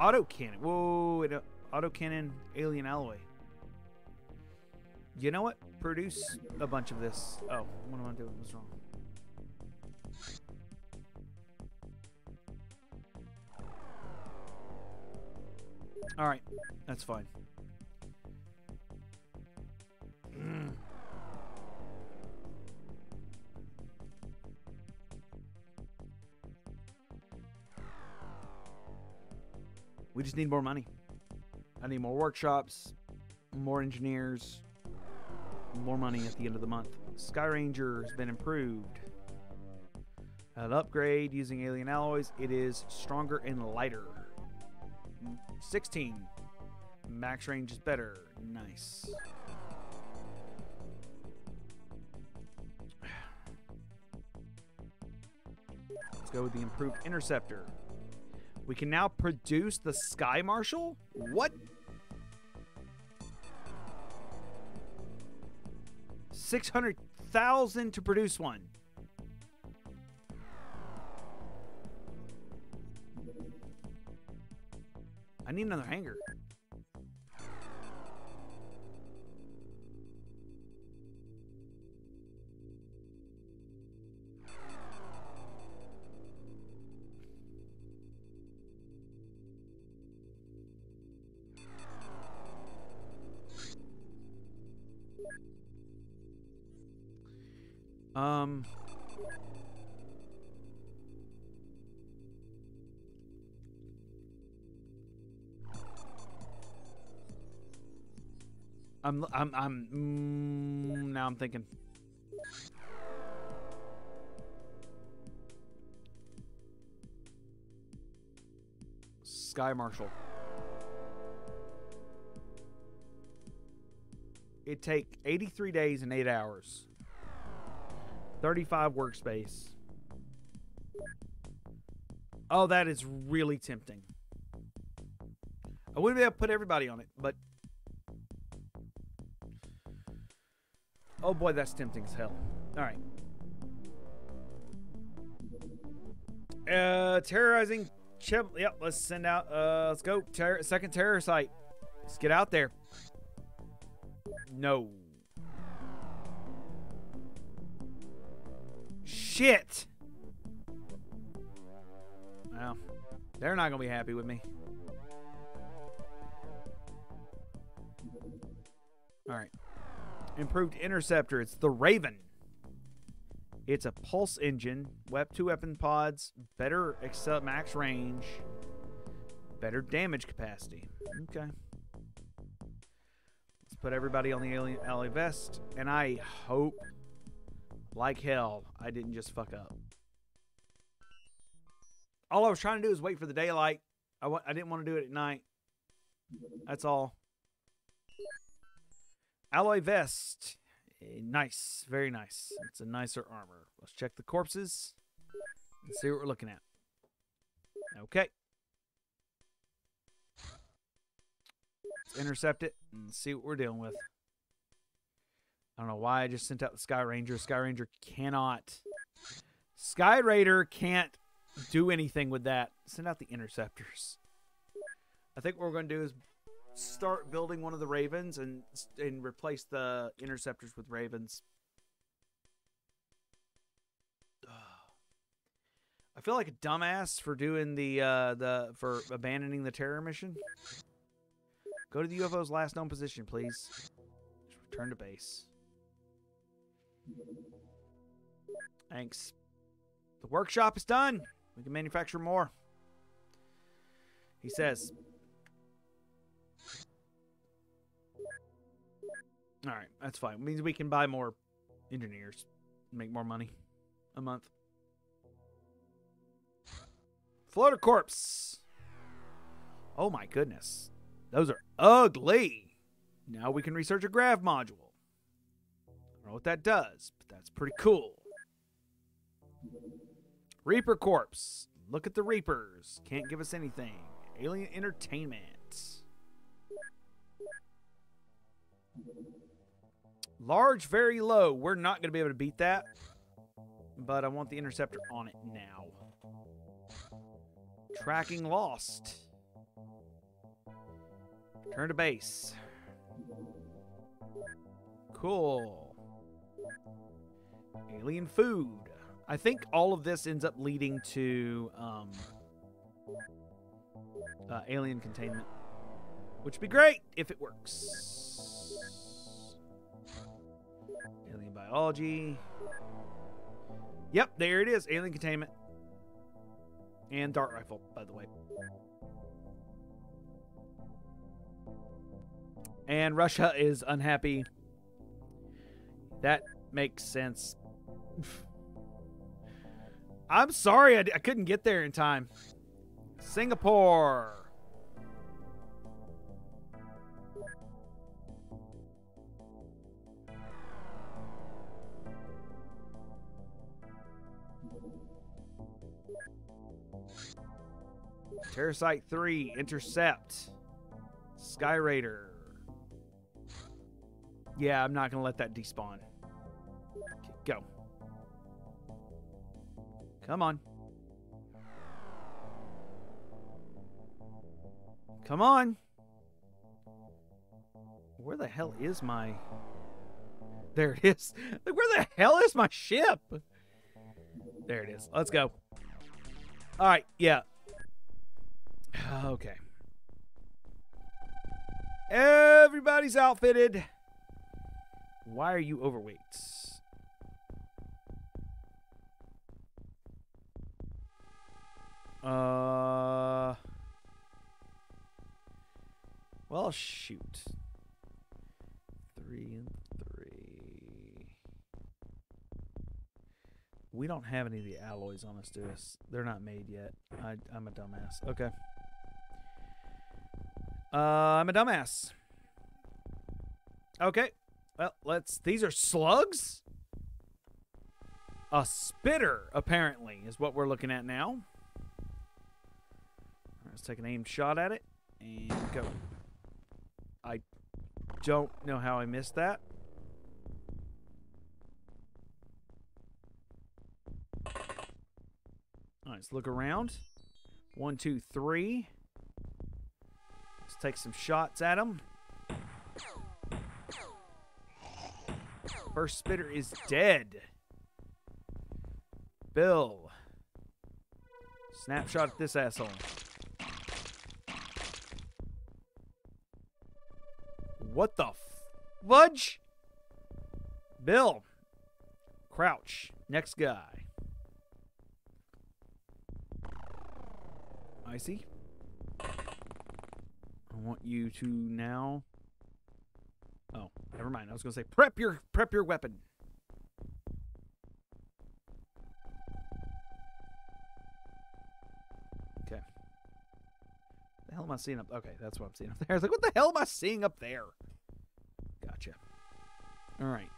Auto cannon. Whoa, uh, auto cannon alien alloy. You know what? Produce a bunch of this. Oh, what am I doing? What's wrong? All right, that's fine. We just need more money. I need more workshops, more engineers, more money at the end of the month. Sky Ranger has been improved. An upgrade using alien alloys. It is stronger and lighter. 16. Max range is better. Nice. Let's go with the improved interceptor. We can now produce the Sky Marshal? What? Six hundred thousand to produce one. I need another hanger. Um. I'm, I'm, I'm, mm, now I'm thinking. Sky Marshal. It take 83 days and 8 hours. 35 workspace. Oh, that is really tempting. I wouldn't be able to put everybody on it, but Oh boy, that's tempting as hell. All right. Uh, terrorizing chip. Yep, let's send out. Uh, let's go. Ter second terror site. Let's get out there. No. Shit. Well, they're not gonna be happy with me. All right. Improved interceptor. It's the Raven. It's a pulse engine, wep two weapon pods, better excel max range, better damage capacity. Okay. Let's put everybody on the alien alloy vest, and I hope, like hell, I didn't just fuck up. All I was trying to do is wait for the daylight. I didn't want to do it at night. That's all. Alloy vest. Eh, Nice. Very nice. It's a nicer armor. Let's check the corpses and see what we're looking at. Okay. Let's intercept it and see what we're dealing with. I don't know why I just sent out the Sky Ranger. Sky Ranger cannot. Sky Raider can't do anything with that. Send out the interceptors. I think what we're going to do is start building one of the ravens and and replace the interceptors with ravens. I feel like a dumbass for doing the uh, the for abandoning the terror mission. Go to the UFO's last known position, please. Just return to base. Thanks. The workshop is done. We can manufacture more. He says. All right, that's fine. It means we can buy more engineers, make more money a month. Floater corpse. Oh my goodness. Those are ugly. Now we can research a grav module. Don't know what that does, but that's pretty cool. Reaper corpse. Look at the Reapers. Can't give us anything. Alien entertainment. Large, very low. We're not going to be able to beat that. But I want the interceptor on it now. Tracking lost. Turn to base. Cool. Alien food. I think all of this ends up leading to um, uh, alien containment, which would be great if it works. Alien biology. Yep, there it is. Alien containment. And dart rifle, by the way. And Russia is unhappy. That makes sense. I'm sorry I, d- I couldn't get there in time. Singapore. Terror Site 3, Intercept. Sky Raider. Yeah, I'm not going to let that despawn. Come on. Come on. Where the hell is my. There it is. Where the hell is my ship? There it is. Let's go. All right. Yeah. Okay. Everybody's outfitted. Why are you overweight? Uh. Well, shoot. Three and three. We don't have any of the alloys on us, do us? They're not made yet. I, I'm a dumbass. Okay. Uh, I'm a dumbass. Okay. Well, let's. These are slugs? A spitter, apparently, is what we're looking at now. Let's take an aimed shot at it and go. I don't know how I missed that. All right, let's look around. One, two, three. Let's take some shots at him. First spitter is dead. Bill. Snapshot at this asshole. What the Fudge. Bill. Crouch. Next guy. Icy. I want you to now. Oh, never mind. I was gonna say prep your prep your weapon. Hell am I seeing up? Okay, that's what I'm seeing up there. I was like, what the hell am I seeing up there? Gotcha. All right.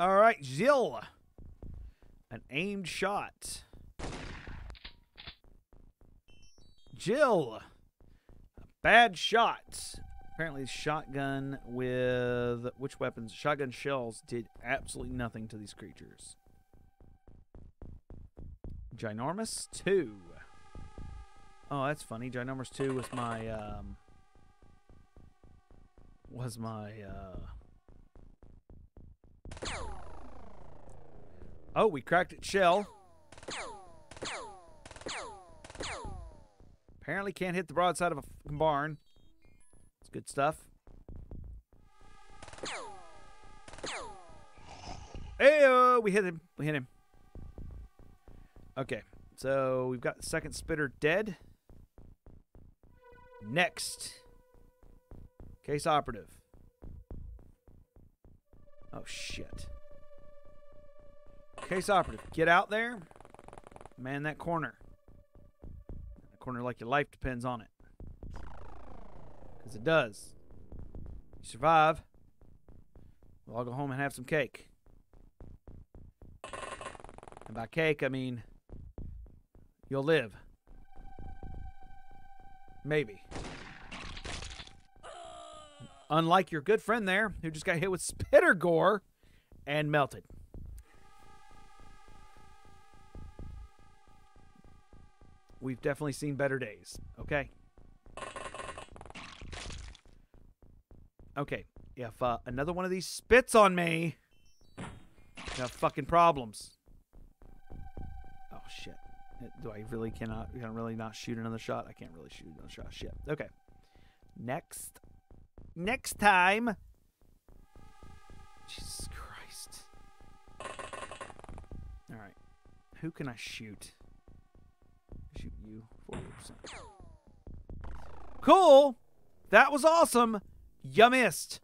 All right, Jill. An aimed shot. Jill. A bad shot. Apparently, shotgun with which weapons? Shotgun shells did absolutely nothing to these creatures. Ginormous 2. Oh, that's funny. Ginormous 2 was my um was my uh Oh, we cracked its shell. Apparently can't hit the broadside of a barn. It's good stuff. Hey, we hit him. We hit him. Okay, so we've got second spitter dead. Next. Case operative. Oh, shit. Case operative, get out there. Man that corner. That corner like your life depends on it. Because it does. You survive. We'll all go home and have some cake. And by cake, I mean you'll live. Maybe. Unlike your good friend there, who just got hit with spitter gore and melted. We've definitely seen better days. Okay. Okay. If uh, another one of these spits on me, I have fucking problems. Do I really cannot? Can I really not shoot another shot? I can't really shoot another shot. Shit. Okay. Next. Next time. Jesus Christ. All right. Who can I shoot? Shoot you 40%. Cool. That was awesome. You missed.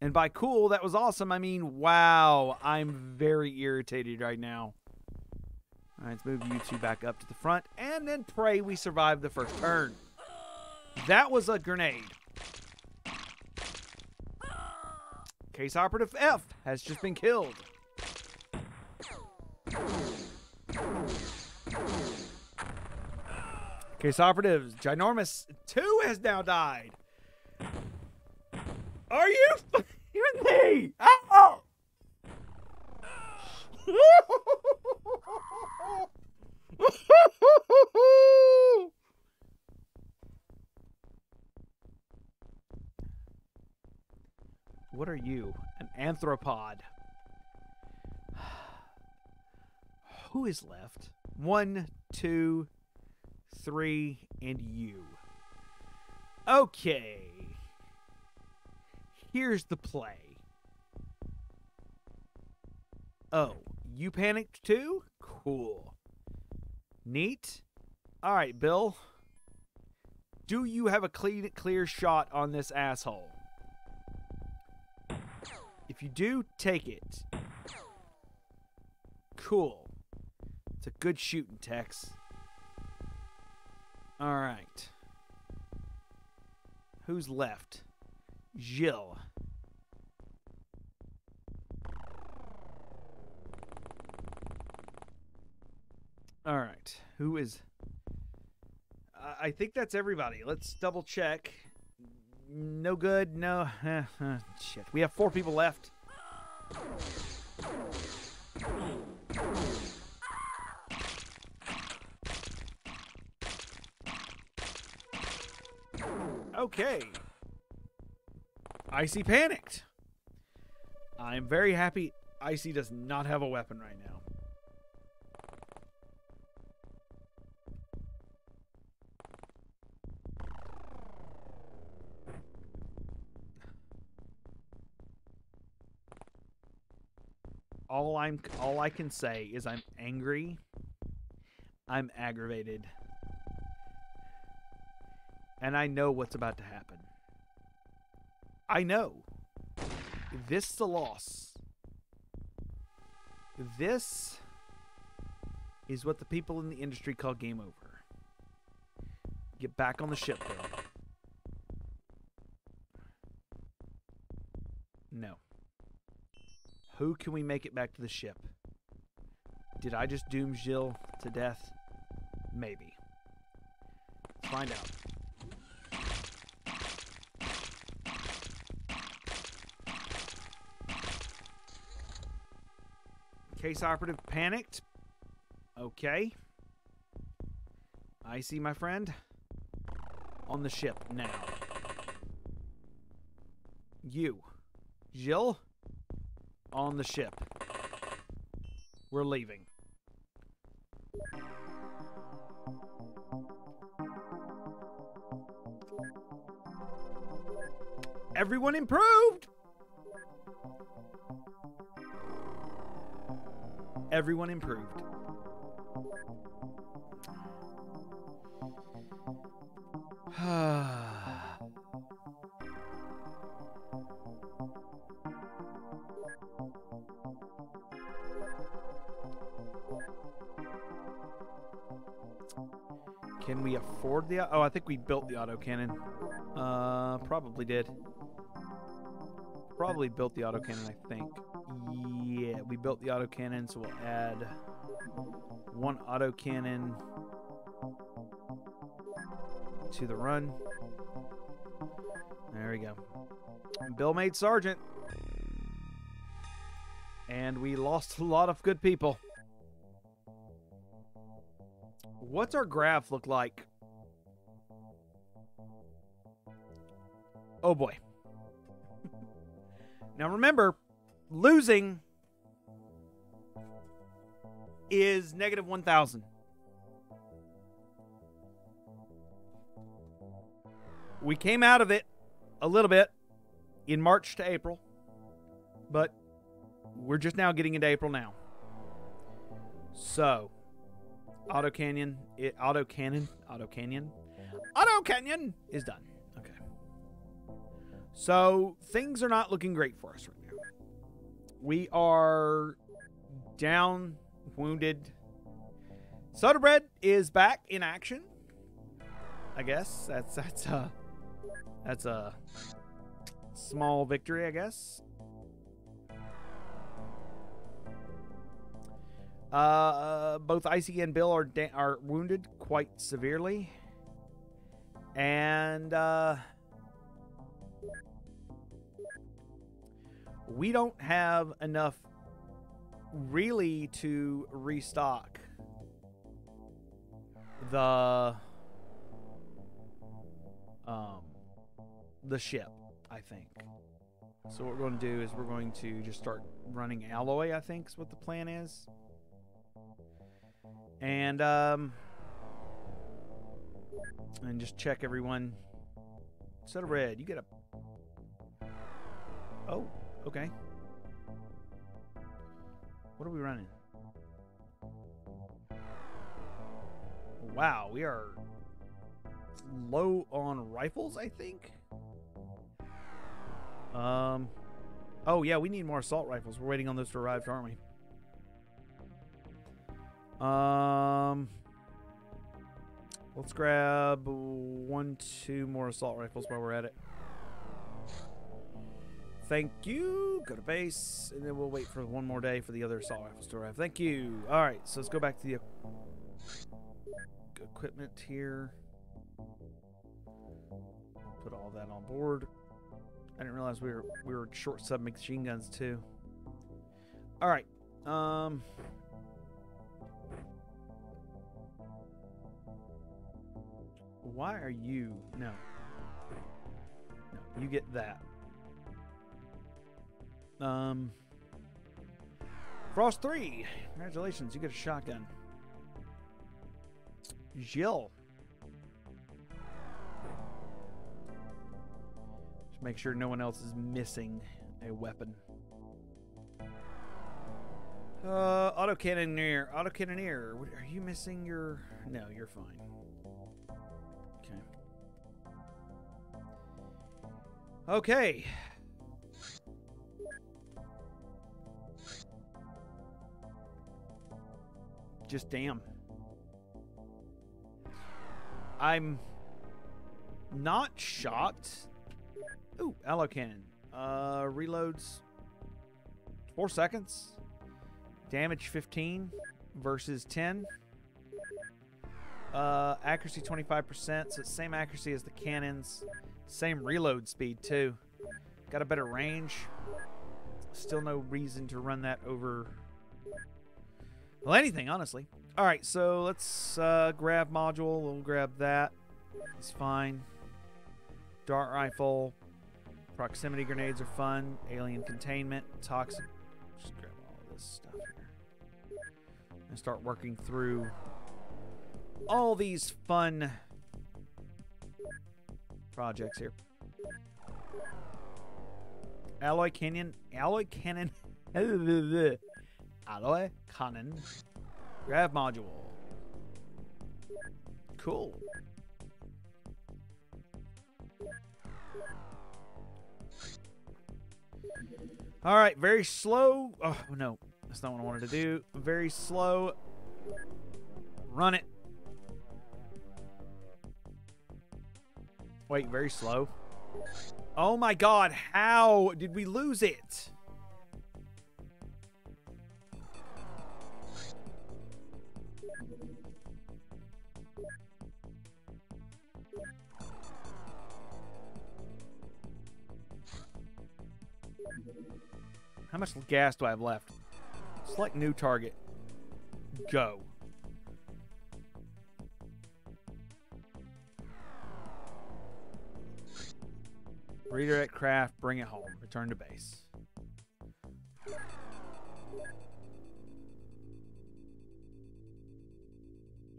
And by cool, that was awesome, I mean, wow. I'm very irritated right now. All right, let's move you two back up to the front and then pray we survive the first turn. That was a grenade. Case Operative F has just been killed. Case Operatives, Ginormous 2 has now died. Are you even me? Ow! What are you? An anthropod. Who is left? One, two, three, and you. Okay. Here's the play. Oh, you panicked too? Cool. Neat. All right, Bill. Do you have a clean, clear shot on this asshole? If you do, take it. Cool. It's a good shooting, Tex. All right. Who's left? Jill. All right. Who is. I think that's everybody. Let's double check. No good. No. Shit. We have four people left. Okay. Icy panicked. I'm very happy Icy does not have a weapon right now. All I'm all I can say is I'm angry. I'm aggravated. And I know what's about to happen. I know. This is a loss. This is what the people in the industry call game over. Get back on the ship, Bill. Who can we make it back to the ship? Did I just doom Jill to death? Maybe. Let's find out. Case operative panicked. Okay. I see my friend. On the ship now. You. Jill? On the ship. We're leaving. Everyone improved! Everyone improved. afford the? Oh, I think we built the autocannon. Uh, probably did. Probably built the autocannon. I think. Yeah, we built the autocannon, so we'll add one autocannon to the run. There we go. Bill made sergeant. And we lost a lot of good people. What's our graph look like? Oh boy. now remember, losing is negative 1,000. We came out of it a little bit in March to April, but we're just now getting into April now. So, Auto Canyon, it, Auto Cannon, Auto Canyon, Auto Canyon is done. So things are not looking great for us right now. We are down, wounded. Soda is back in action. I guess that's that's a that's a small victory, I guess. Uh, both Icy and Bill are are wounded quite severely, and uh, we don't have enough really to restock the um the ship. I think. So what we're going to do is we're going to just start running alloy. I think is what the plan is. And, um, and just check everyone. Set of red. You get a. Oh, okay. What are we running? Wow, we are low on rifles, I think. Um. Oh, yeah, we need more assault rifles. We're waiting on those to arrive, aren't we? Um, let's grab one, two more assault rifles while we're at it. Thank you. Go to base, and then we'll wait for one more day for the other assault rifles to arrive. Thank you. All right, so let's go back to the equipment here. Put all that on board. I didn't realize we were we were short submachine guns too. All right. Um. Why are you... No. No, you get that. Um... Frost 3! Congratulations, you get a shotgun. Jill. Just make sure no one else is missing a weapon. Uh, autocannoneer. Autocannoneer. What- Are you missing your... No, you're fine. Okay. Okay. Just damn. I'm not shocked. Ooh, alloy cannon. Uh, reloads four seconds. Damage 15 versus 10. Uh, accuracy 25%, so same accuracy as the cannons. Same reload speed too. Got a better range. Still no reason to run that over. Well, anything, honestly. All right, so let's uh, grav module. We'll grab that. It's fine. Dart rifle. Proximity grenades are fun. Alien containment. Toxic. Just grab all this stuff here. And start working through all these fun projects here. Alloy Canyon. Alloy Cannon. Alloy Cannon. Grav module. Cool. All right, very slow. Oh, no. That's not what I wanted to do. Very slow. Run it. Wait, very slow. Oh my god, how did we lose it? How much gas do I have left? Select new target. Go. Redirect craft, bring it home. Return to base.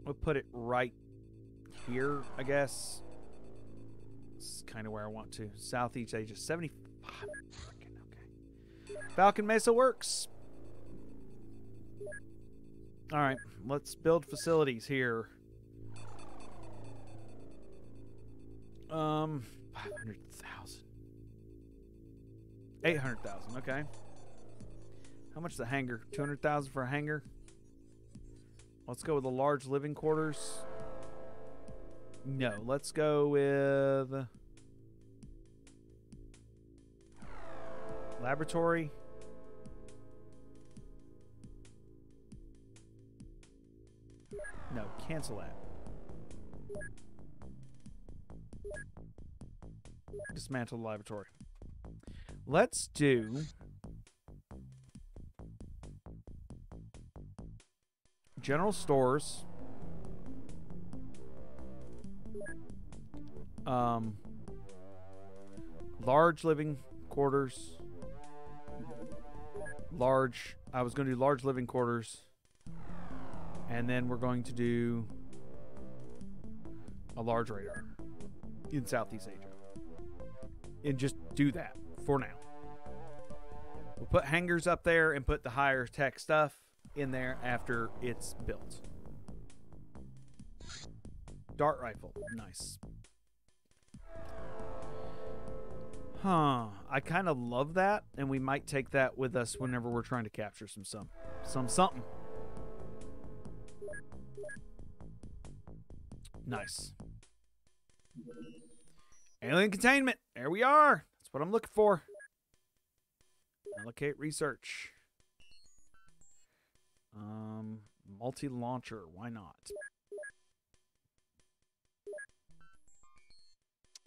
We'll put it right here, I guess. This is kind of where I want to. Southeast Asia, 75. Falcon Mesa works. All right, let's build facilities here. Um, 500,000. 800,000, okay. How much is the hangar? 200,000 for a hangar? Let's go with the large living quarters. No, let's go with laboratory. No, cancel that. Dismantle the laboratory. Let's do general stores. Um, large living quarters. Large. I was going to do large living quarters. And then we're going to do a large radar in Southeast Asia. And just do that for now. We'll put hangars up there and put the higher tech stuff in there after it's built. Dart rifle. Nice. Huh. I kind of love that, and we might take that with us whenever we're trying to capture some some some something. Nice. Alien containment. There we are. That's what I'm looking for. Allocate research. Um, multi-launcher. Why not?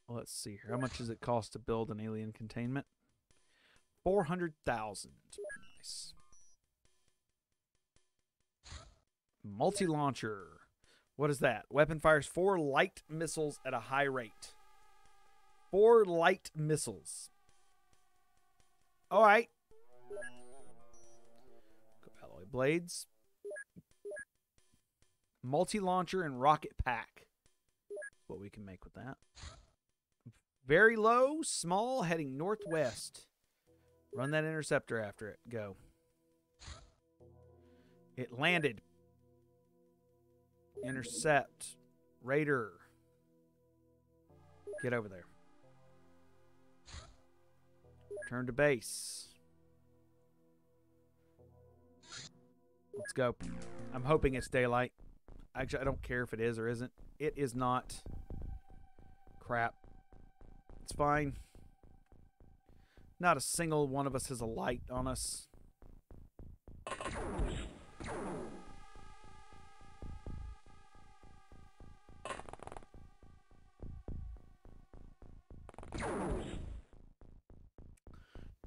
Let's see here. How much does it cost to build an alien containment? Four hundred thousand. Nice. Multi-launcher. What is that? Weapon fires four light missiles at a high rate. Four light missiles. All right. Alloy blades. Multi launcher and rocket pack. What we can make with that. Very low, small, heading northwest. Run that interceptor after it. Go. It landed. Intercept. Raider. Get over there. Turn to base. Let's go. I'm hoping it's daylight. Actually, I don't care if it is or isn't. It is not. Crap. It's fine. Not a single one of us has a light on us.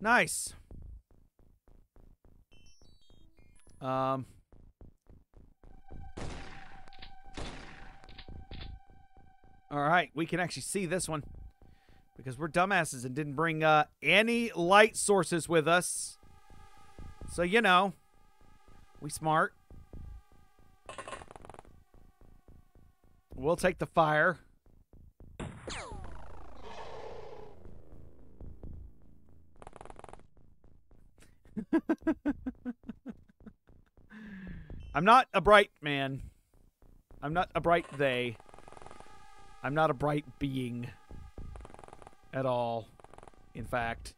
Nice. Um. All right, we can actually see this one because we're dumbasses and didn't bring uh, any light sources with us. So, you know, we smart. We'll take the fire. I'm not a bright man. I'm not a bright they. I'm not a bright being at all, in fact.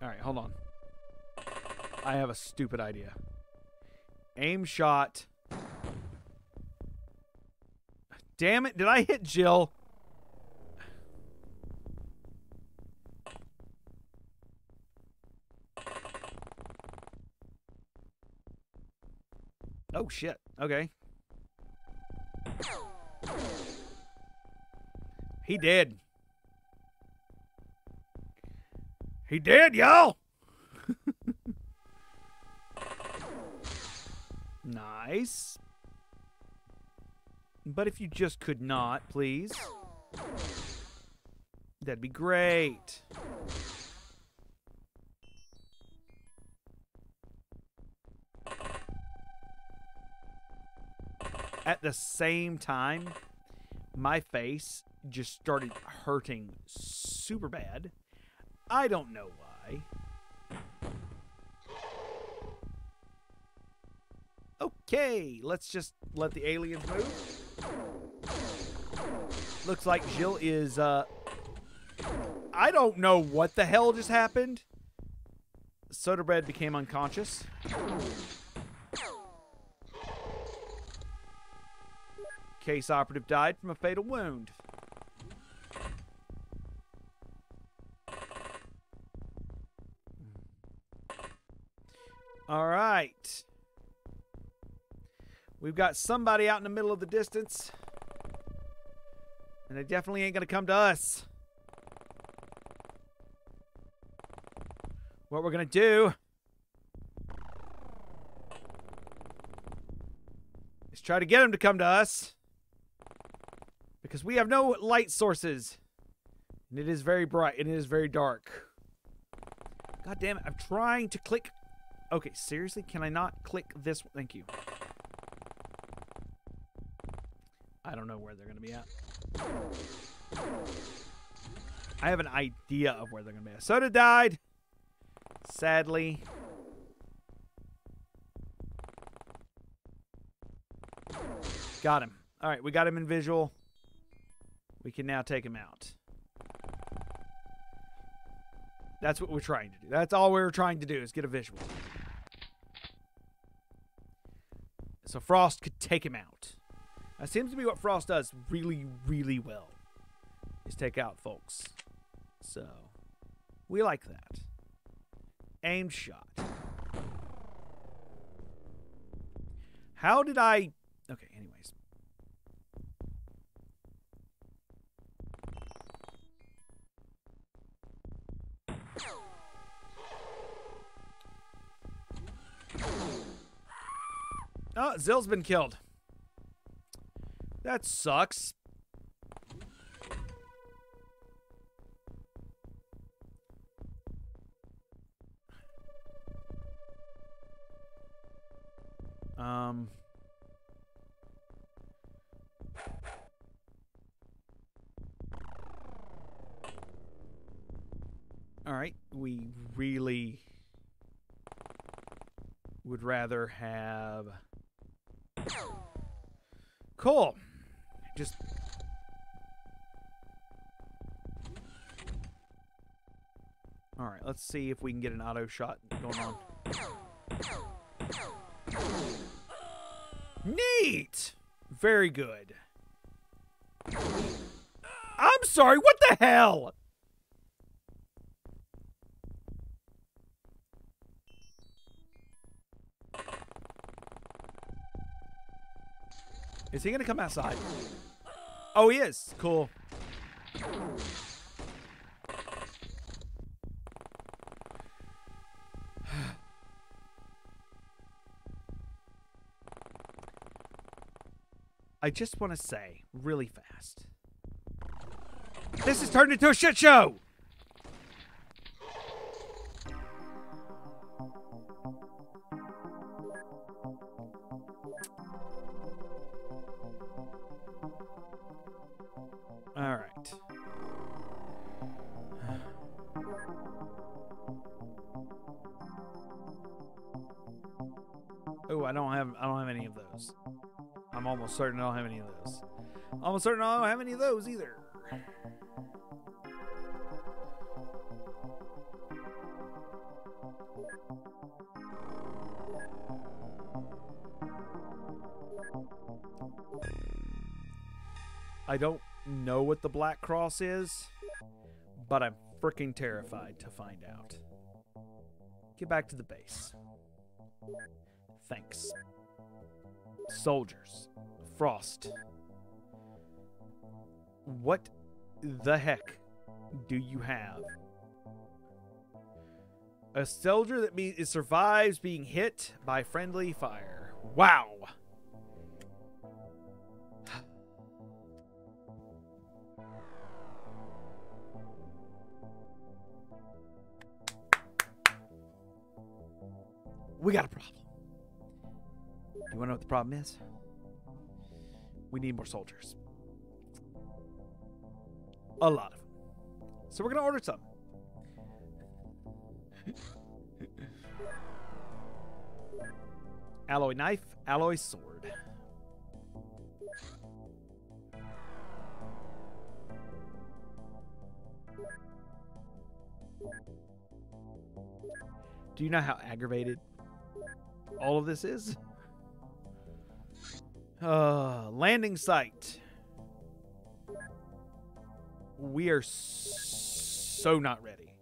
Alright, hold on. I have a stupid idea. Aim shot. Damn it, did I hit Jill? Oh, shit. Okay. He did. He did, y'all. nice. But if you just could not, please. That'd be great. At the same time, my face just started hurting super bad. I don't know why. Okay, let's just let the aliens move. Looks like Jill is, uh... I don't know what the hell just happened. Soda Bread became unconscious. Case operative died from a fatal wound. All right. We've got somebody out in the middle of the distance. And they definitely ain't going to come to us. What we're going to do is try to get them to come to us. Because we have no light sources. And it is very bright and it is very dark. God damn it. I'm trying to click. Okay, seriously? Can I not click this? Thank you. I don't know where they're going to be at. I have an idea of where they're going to be at. Soda died. Sadly. Got him. All right, we got him in visual. We can now take him out. That's what we're trying to do. That's all we're trying to do is get a visual. So Frost could take him out. That seems to be what Frost does really, really well. Is take out folks. So we like that. Aimed shot. How did I Okay, anyways. Oh, Zill's been killed. That sucks. Um... All right, we really would rather have Cool. Just. All right, let's see if we can get an auto shot going on. Neat! Very good. I'm sorry, what the hell? Is he gonna come outside? Oh, he is. Cool. I just want to say, really fast, this has turned into a shit show! Those. I'm almost certain I don't have any of those. Almost certain I don't have any of those either. I don't know what the Black Cross is, but I'm freaking terrified to find out. Get back to the base. Thanks. Soldiers. Frost. What the heck do you have? A soldier that survives being hit by friendly fire. Wow. We got a problem. You want to know what the problem is? We need more soldiers. A lot of them. So we're going to order some. alloy knife, alloy sword. Do you know how aggravated all of this is? Uh, landing site. We are so not ready.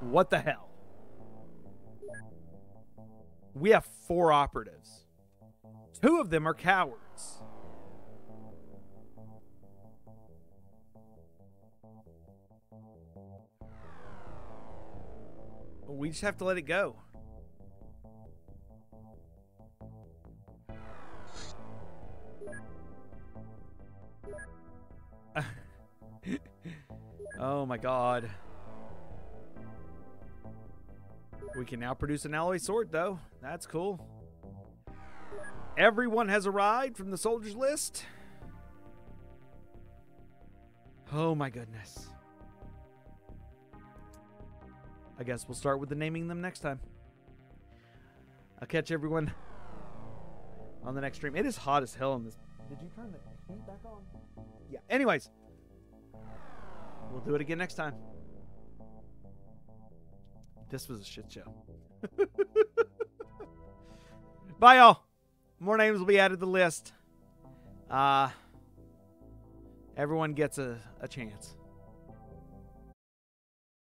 What the hell? We have four operatives. Two of them are cowards. We just have to let it go. Oh my god. We can now produce an alloy sword, though. That's cool. Everyone has arrived from the soldiers list. Oh my goodness. I guess we'll start with the naming them next time. I'll catch everyone on the next stream. It is hot as hell in this. Did you turn the heat back on? Yeah. Anyways, we'll do it again next time. This was a shit show. Bye, y'all. More names will be added to the list. Uh, everyone gets a, a chance.